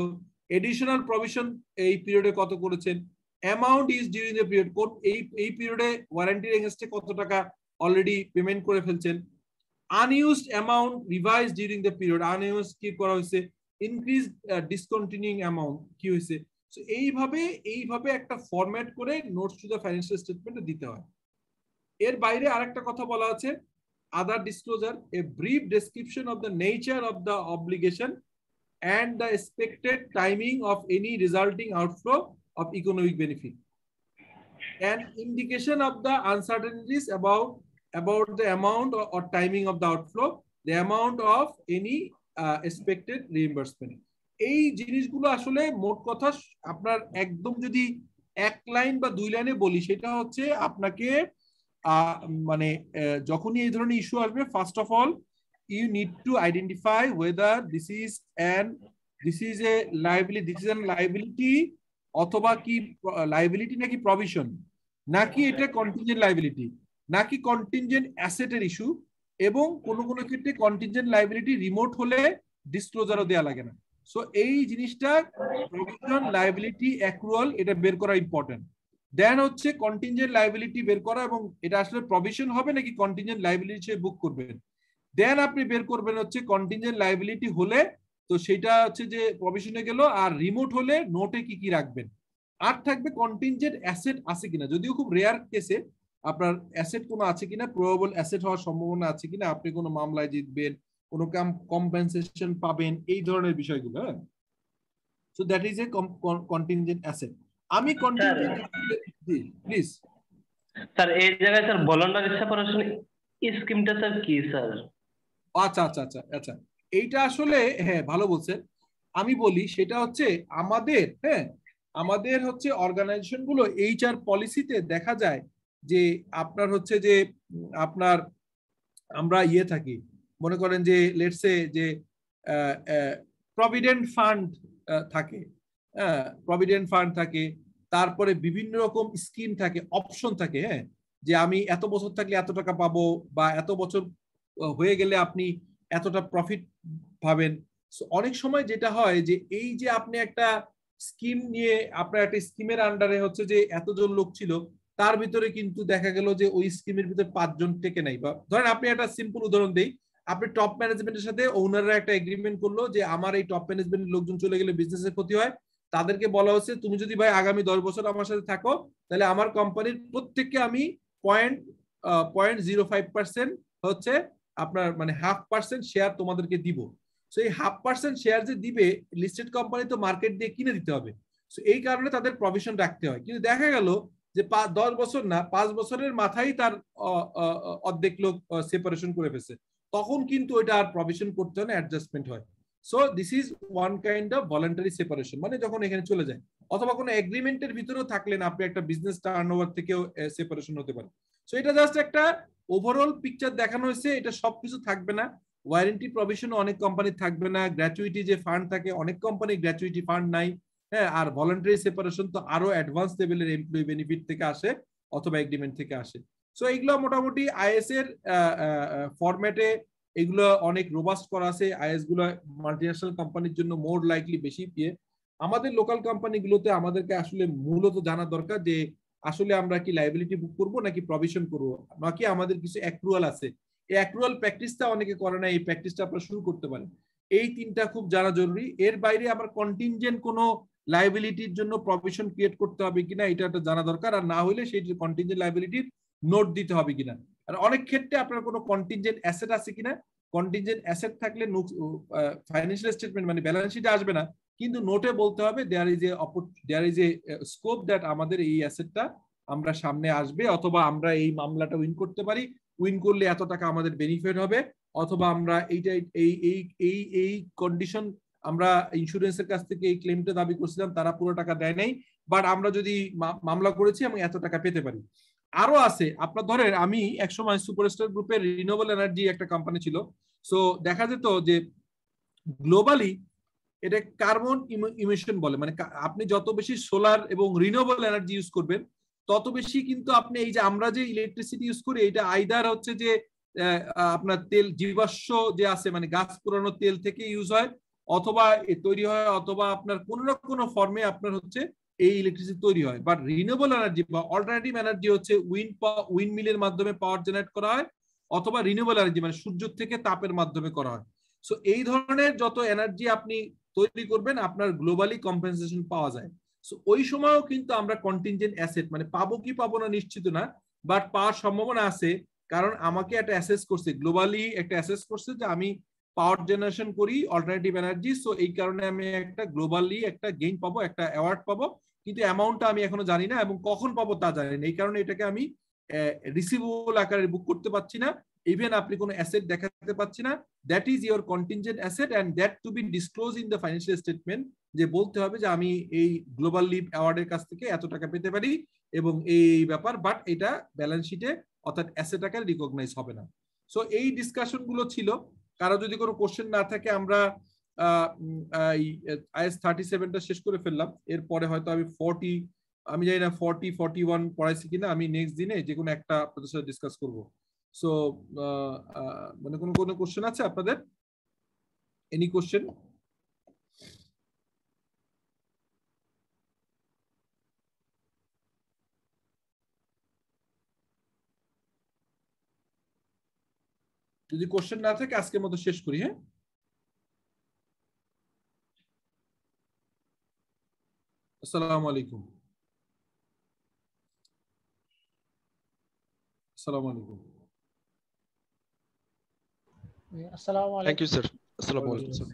এডিশনাল প্রভিশন এই পিরিয়ডে কত করেছেন? Amount is during the period কোন এই এই পিরিয়ডে ওয়ারেন্টির এগেনস্টে কত টাকা অলরেডি পেমেন্ট করে ফেলছেন? Unused amount revise during the period unused কি করা হয়েছে? ইনক্রিজ ডিসকন্টিনিউইং অ্যামাউন্ট কি হয়েছে? সো এইভাবে এইভাবে একটা ফরম্যাট করে notes to the financial statement দিতে হয়। এর বাইরে আরেকটা কথা বলা আছে। Other disclosure a brief description of the nature of the obligation and the expected timing of any resulting outflow of economic benefit. An indication of the uncertainties about, about the amount or, or timing of the outflow, the amount of any uh, expected reimbursement. এই জিনিসগুলো আসলে মোট কথা আপনার একদম যদি এক line বা দুই লাইনে বলি সেটা হচ্ছে আপনাকে মানে যখনই এই ধরনের ইস্যু আসবে first of all you need to identify whether this is an this is a liability this is a liability অথবা কি লাইবিলিটি নাকি প্রভিশন নাকি এটা কন্টিনজেন্ট লাইবিলিটি নাকি কন্টিনজেন্ট অ্যাসেটের ইস্যু এবং কোন কোন ক্ষেত্রে কন্টিনজেন্ট লাইবিলিটি রিমোট হলে ডিসক্লোজারও দেওয়া লাগে না। সো এই জিনিসটা প্রভিশন লাইবিলিটি অ্যাক্রুয়াল এটা বের করা ইম্পর্টেন্ট দেন হচ্ছে কন্টিনজেন্ট লাইবিলিটি বের করা এবং এটা আসলে প্রভিশন হবে নাকি কন্টিনজেন্ট লাইবিলিটি হিসেবে বুক করবেন? দেন আপনি বের করবেন হচ্ছে কন্টিনজেন্ট লাইবিলিটি হলে, তো সেটা হচ্ছে যে প্রভিশনে গেল আর রিমোট হলে নোটে কি কি রাখবেন? আর থাকবে কন্টিনজেন্ট অ্যাসেট আছে কিনা? যদিও খুব রেয়ার কেসে আপনার অ্যাসেট কোনো আছে কিনা প্রবাবল অ্যাসেট হওয়ার সম্ভাবনা আছে কিনা, আপনি কোনো মামলায় জিতবেন, কোনো কম্পেনসেশন পাবেন, এই ধরনের বিষয়গুলো হ্যাঁ? So that is a contingent asset আমি প্লিজ
স্যার এই জায়গায় স্যার ভলান্টারি সেপারেশন স্কিমটা স্যার কি স্যার
আচ্ছা আচ্ছা আচ্ছা আচ্ছা। এইটা আসলে হ্যাঁ ভালো বলছেন। আমি বলি সেটা হচ্ছে আমাদের হ্যাঁ আমাদের হচ্ছে অর্গানাইজেশনগুলো এইচআর পলিসিতে দেখা যায় যে আপনার হচ্ছে যে আপনার আমরা ইয়ে থাকি মনে করেন যে লেটসে যে প্রভিডেন্ট ফান্ড থাকে। প্রভিডেন্ট ফান্ড থাকে, তারপরে বিভিন্ন রকম স্কিম থাকে অপশন থাকে হ্যাঁ যে আমি এত বছর থাকলে এত টাকা পাবো বা এত বছর হয়ে গেলে আপনি এতটা প্রফিট পাবেন অনেক সময় যেটা হয় যে এই যে আপনি একটা স্কিম নিয়ে, আপনার একটা স্কিমের আন্ডারে হচ্ছে যে এতজন লোক ছিল, তার ভিতরে কিন্তু দেখা গেল যে ওই স্কিমের ভিতরে পাঁচজন টেকে নাই। বা, ধরেন আপনি একটা সিম্পল উদাহরণ দেই, আপনি টপ ম্যানেজমেন্টের সাথে ওনাররা একটা এগ্রিমেন্ট করল যে আমার এই টপ ম্যানেজমেন্টের লোকজন চলে গেলে বিজনেসের ক্ষতি হয় তাদেরকে বলা হচ্ছে, তুমি যদি ভাই আগামী দশ বছর আমার সাথে থাকো, তাহলে আমার কোম্পানির প্রত্যেককে আমি point point zero five percent হচ্ছে আপনার মানে হাফ পার্সেন্ট শেয়ার তোমাদেরকে দিব। সো এই হাফ পার্সেন্ট শেয়ার যে দিবে লিস্টেড কোম্পানি তো মার্কেট দিয়ে কিনে দিতে হবে। সো এই কারণে তাদের প্রভিশন রাখতে হয়। কিন্তু দেখা গেল যে দশ বছর না, পাঁচ বছরের মাথায় তার অর্ধেক লোক সেপারেশন করে ফেলছে। তখন কিন্তু ওইটা আর প্রভিশন করতে হয় না অ্যাডজাস্টমেন্ট হয়। So this is one kind of voluntary separation মানে যখন এখানে চলে যায়, অথবা কোনো এগ্রিমেন্টের ভিতরেও থাকলেন আপনি একটা বিজনেস টার্ন ওভার থেকেও সেপারেশন হতে পারে। সো এটা জাস্ট একটা ওভারঅল পিকচার দেখানো হয়েছে, এটা সবকিছু থাকবে না। ওয়ারেন্টি প্রভিশন অনেক কোম্পানি থাকবে না। গ্র্যাচুইটি যে ফান্ড থাকে, অনেক কোম্পানি গ্র্যাচুইটি ফান্ড নাই। হ্যাঁ আর ভলেন্টারি সেপারেশন তো আরও অ্যাডভান্স লেভেলের এমপ্লয়ি বেনিফিট থেকে আসে, অথবা এগ্রিমেন্ট থেকে আসে। সো এইগুলো মোটামুটি আইএস এর ফরম্যাটে এগুলো অনেক রোবাস্ট করা আছে আইএসগুলো মাল্টিন্যাশনাল কোম্পানির জন্য মোর লাইকলি বেশি ইয়ে আমাদের লোকাল কোম্পানিগুলোতে আমাদেরকে আসলে মূলত জানা দরকার যে, আসলে আমরা কি লাইবিলিটি বুক করব নাকি প্রভিশন করব? নাকি আমাদের কিছু অ্যাক্রুয়াল আছে? এই অ্যাক্রুয়াল প্র্যাকটিসটা অনেকে করে না, এই প্র্যাকটিসটা আপনারা শুরু করতে পারেন। এই তিনটা খুব জানা জরুরি। এর বাইরে আমার কন্টিনজেন্ট কোনো লাইবিলিটির জন্য প্রভিশন ক্রিয়েট করতে হবে কিনা, এটা একটা জানা দরকার। আর না হলে সেই কন্টিনজেন্ট লাইবিলিটির নোট দিতে হবে কিনা। আর অনেক ক্ষেত্রে আপনার কোনো কন্টিনজেন্ট অ্যাসেট আছে কিনা? কন্টিনজেন্ট অ্যাসেট থাকলে ফাইন্যান্সিয়াল স্টেটমেন্ট মানে ব্যালেন্স শিটে আসবে না। কিন্তু নোটে বলতে হবে there is a there is a scope that আমাদের এই অ্যাসেটটা আমরা সামনে আসবে অথবা আমরা এই মামলাটা উইন করতে পারি। উইন করলে এত টাকা আমাদের বেনিফিট হবে অথবা আমরা এইটা, এই এই এই এই কন্ডিশন আমরা ইন্স্যুরেন্সের কাছ থেকে এই ক্লেমটা দাবি করছিলাম, তারা পুরো টাকা দেয় নাই। বাট আমরা যদি মামলা করেছি এবং এত টাকা পেতে পারি। আরও আছে। আপনার ধরেন আমি একসময় সুপারস্টার গ্রুপের রিনিউয়েবল এনার্জি একটা কোম্পানি ছিল। সো দেখা যেত যে গ্লোবালি এটা কার্বন ইমিশন বলে। মানে আপনি যত বেশি সোলার এবং রিনিউয়েবল এনার্জি ইউজ করবেন, তত বেশি কিন্তু আপনি এই যে আমরা যে ইলেকট্রিসিটি ইউজ করি এটা আইদার হচ্ছে যে আপনার তেল, জীবাশ্ম যে আছে মানে গাছ পুরানো তেল থেকে ইউজ হয়, অথবা তৈরি হয়, অথবা আপনার কোন না কোনো ফর্মে আপনার হচ্ছে এই ইলেকট্রিসিটি তৈরি হয়। বাট রিনিউবল এনার্জি বা অল্টারনেটিভ এনার্জি হচ্ছে উইন্ড উইন্ড মিলের মাধ্যমে পাওয়ার জেনারেট করা হয়, অথবা রিনিউয়েবল এনার্জি মানে সূর্য থেকে তাপের মাধ্যমে করা হয়। সো এই ধরনের যত এনার্জি আপনি তৈরি করবেন, আপনার গ্লোবালি কম্পেনসেশন পাওয়া যায়। সো ওই সময়ও কিন্তু আমরা কন্টিনজেন্ট অ্যাসেট মানে পাবো কি পাবো না নিশ্চিত না বাট পাওয়ার সম্ভাবনা আছে। কারণ আমাকে একটা অ্যাসেস করছে গ্লোবালি একটা অ্যাসেস করছে যে আমি পাওয়ার জেনারেশন করি অল্টারনেটিভ এনার্জি সো এই কারণে আমি একটা গ্লোবালি একটা গেইন পাবো, একটা অ্যাওয়ার্ড পাবো, কিন্তু অ্যামাউন্টটা আমি এখনও জানি না এবং কখন পাবো তা জানি না। এই কারণে এটাকে আমি রিসিভেবল আকারে বুক করতে পারছি না। ইভেন আপনি কোনো অ্যাসেট দেখাতে পাচ্ছি না। That is your contingent asset and that to be disclose in the financial statement যে বলতে হবে যে আমি এই গ্লোবাল লিভ অ্যাওয়ার্ডের কাছ থেকে এত টাকা পেতে পারি এবং এই ব্যাপার বাট এটা ব্যালেন্স শিটে অর্থাৎ অ্যাসেট আকারে রিকগনাইজ হবে না। সো এই ডিসকাশনগুলো ছিল। কারও যদি কোনো কোশ্চেন না থাকে, আমরা আইএস থার্টি সেভেনটা শেষ করে ফেললাম। এরপরে হয়তো আমি ফর্টি আমি জানি না ফর্টি ফর্টি ওয়ান পড়াইছি কিনা, আমি নেক্সট দিনে যে কোনো একটা আপনাদের সাথে ডিসকাস করব। সো মানে কোনো কোনো কোশ্চেন আছে আপনাদের? এনি কোশ্চেন যদি কোশ্চেন না থাকে আজকের মতো শেষ করি হ্যাঁ? আসসালামু আলাইকুম। আসসালামু আলাইকুম।
আসসালামু
থ্যাংক ইউ
আলাইকুম
স্যার আসসালামু আলাইকুম স্যার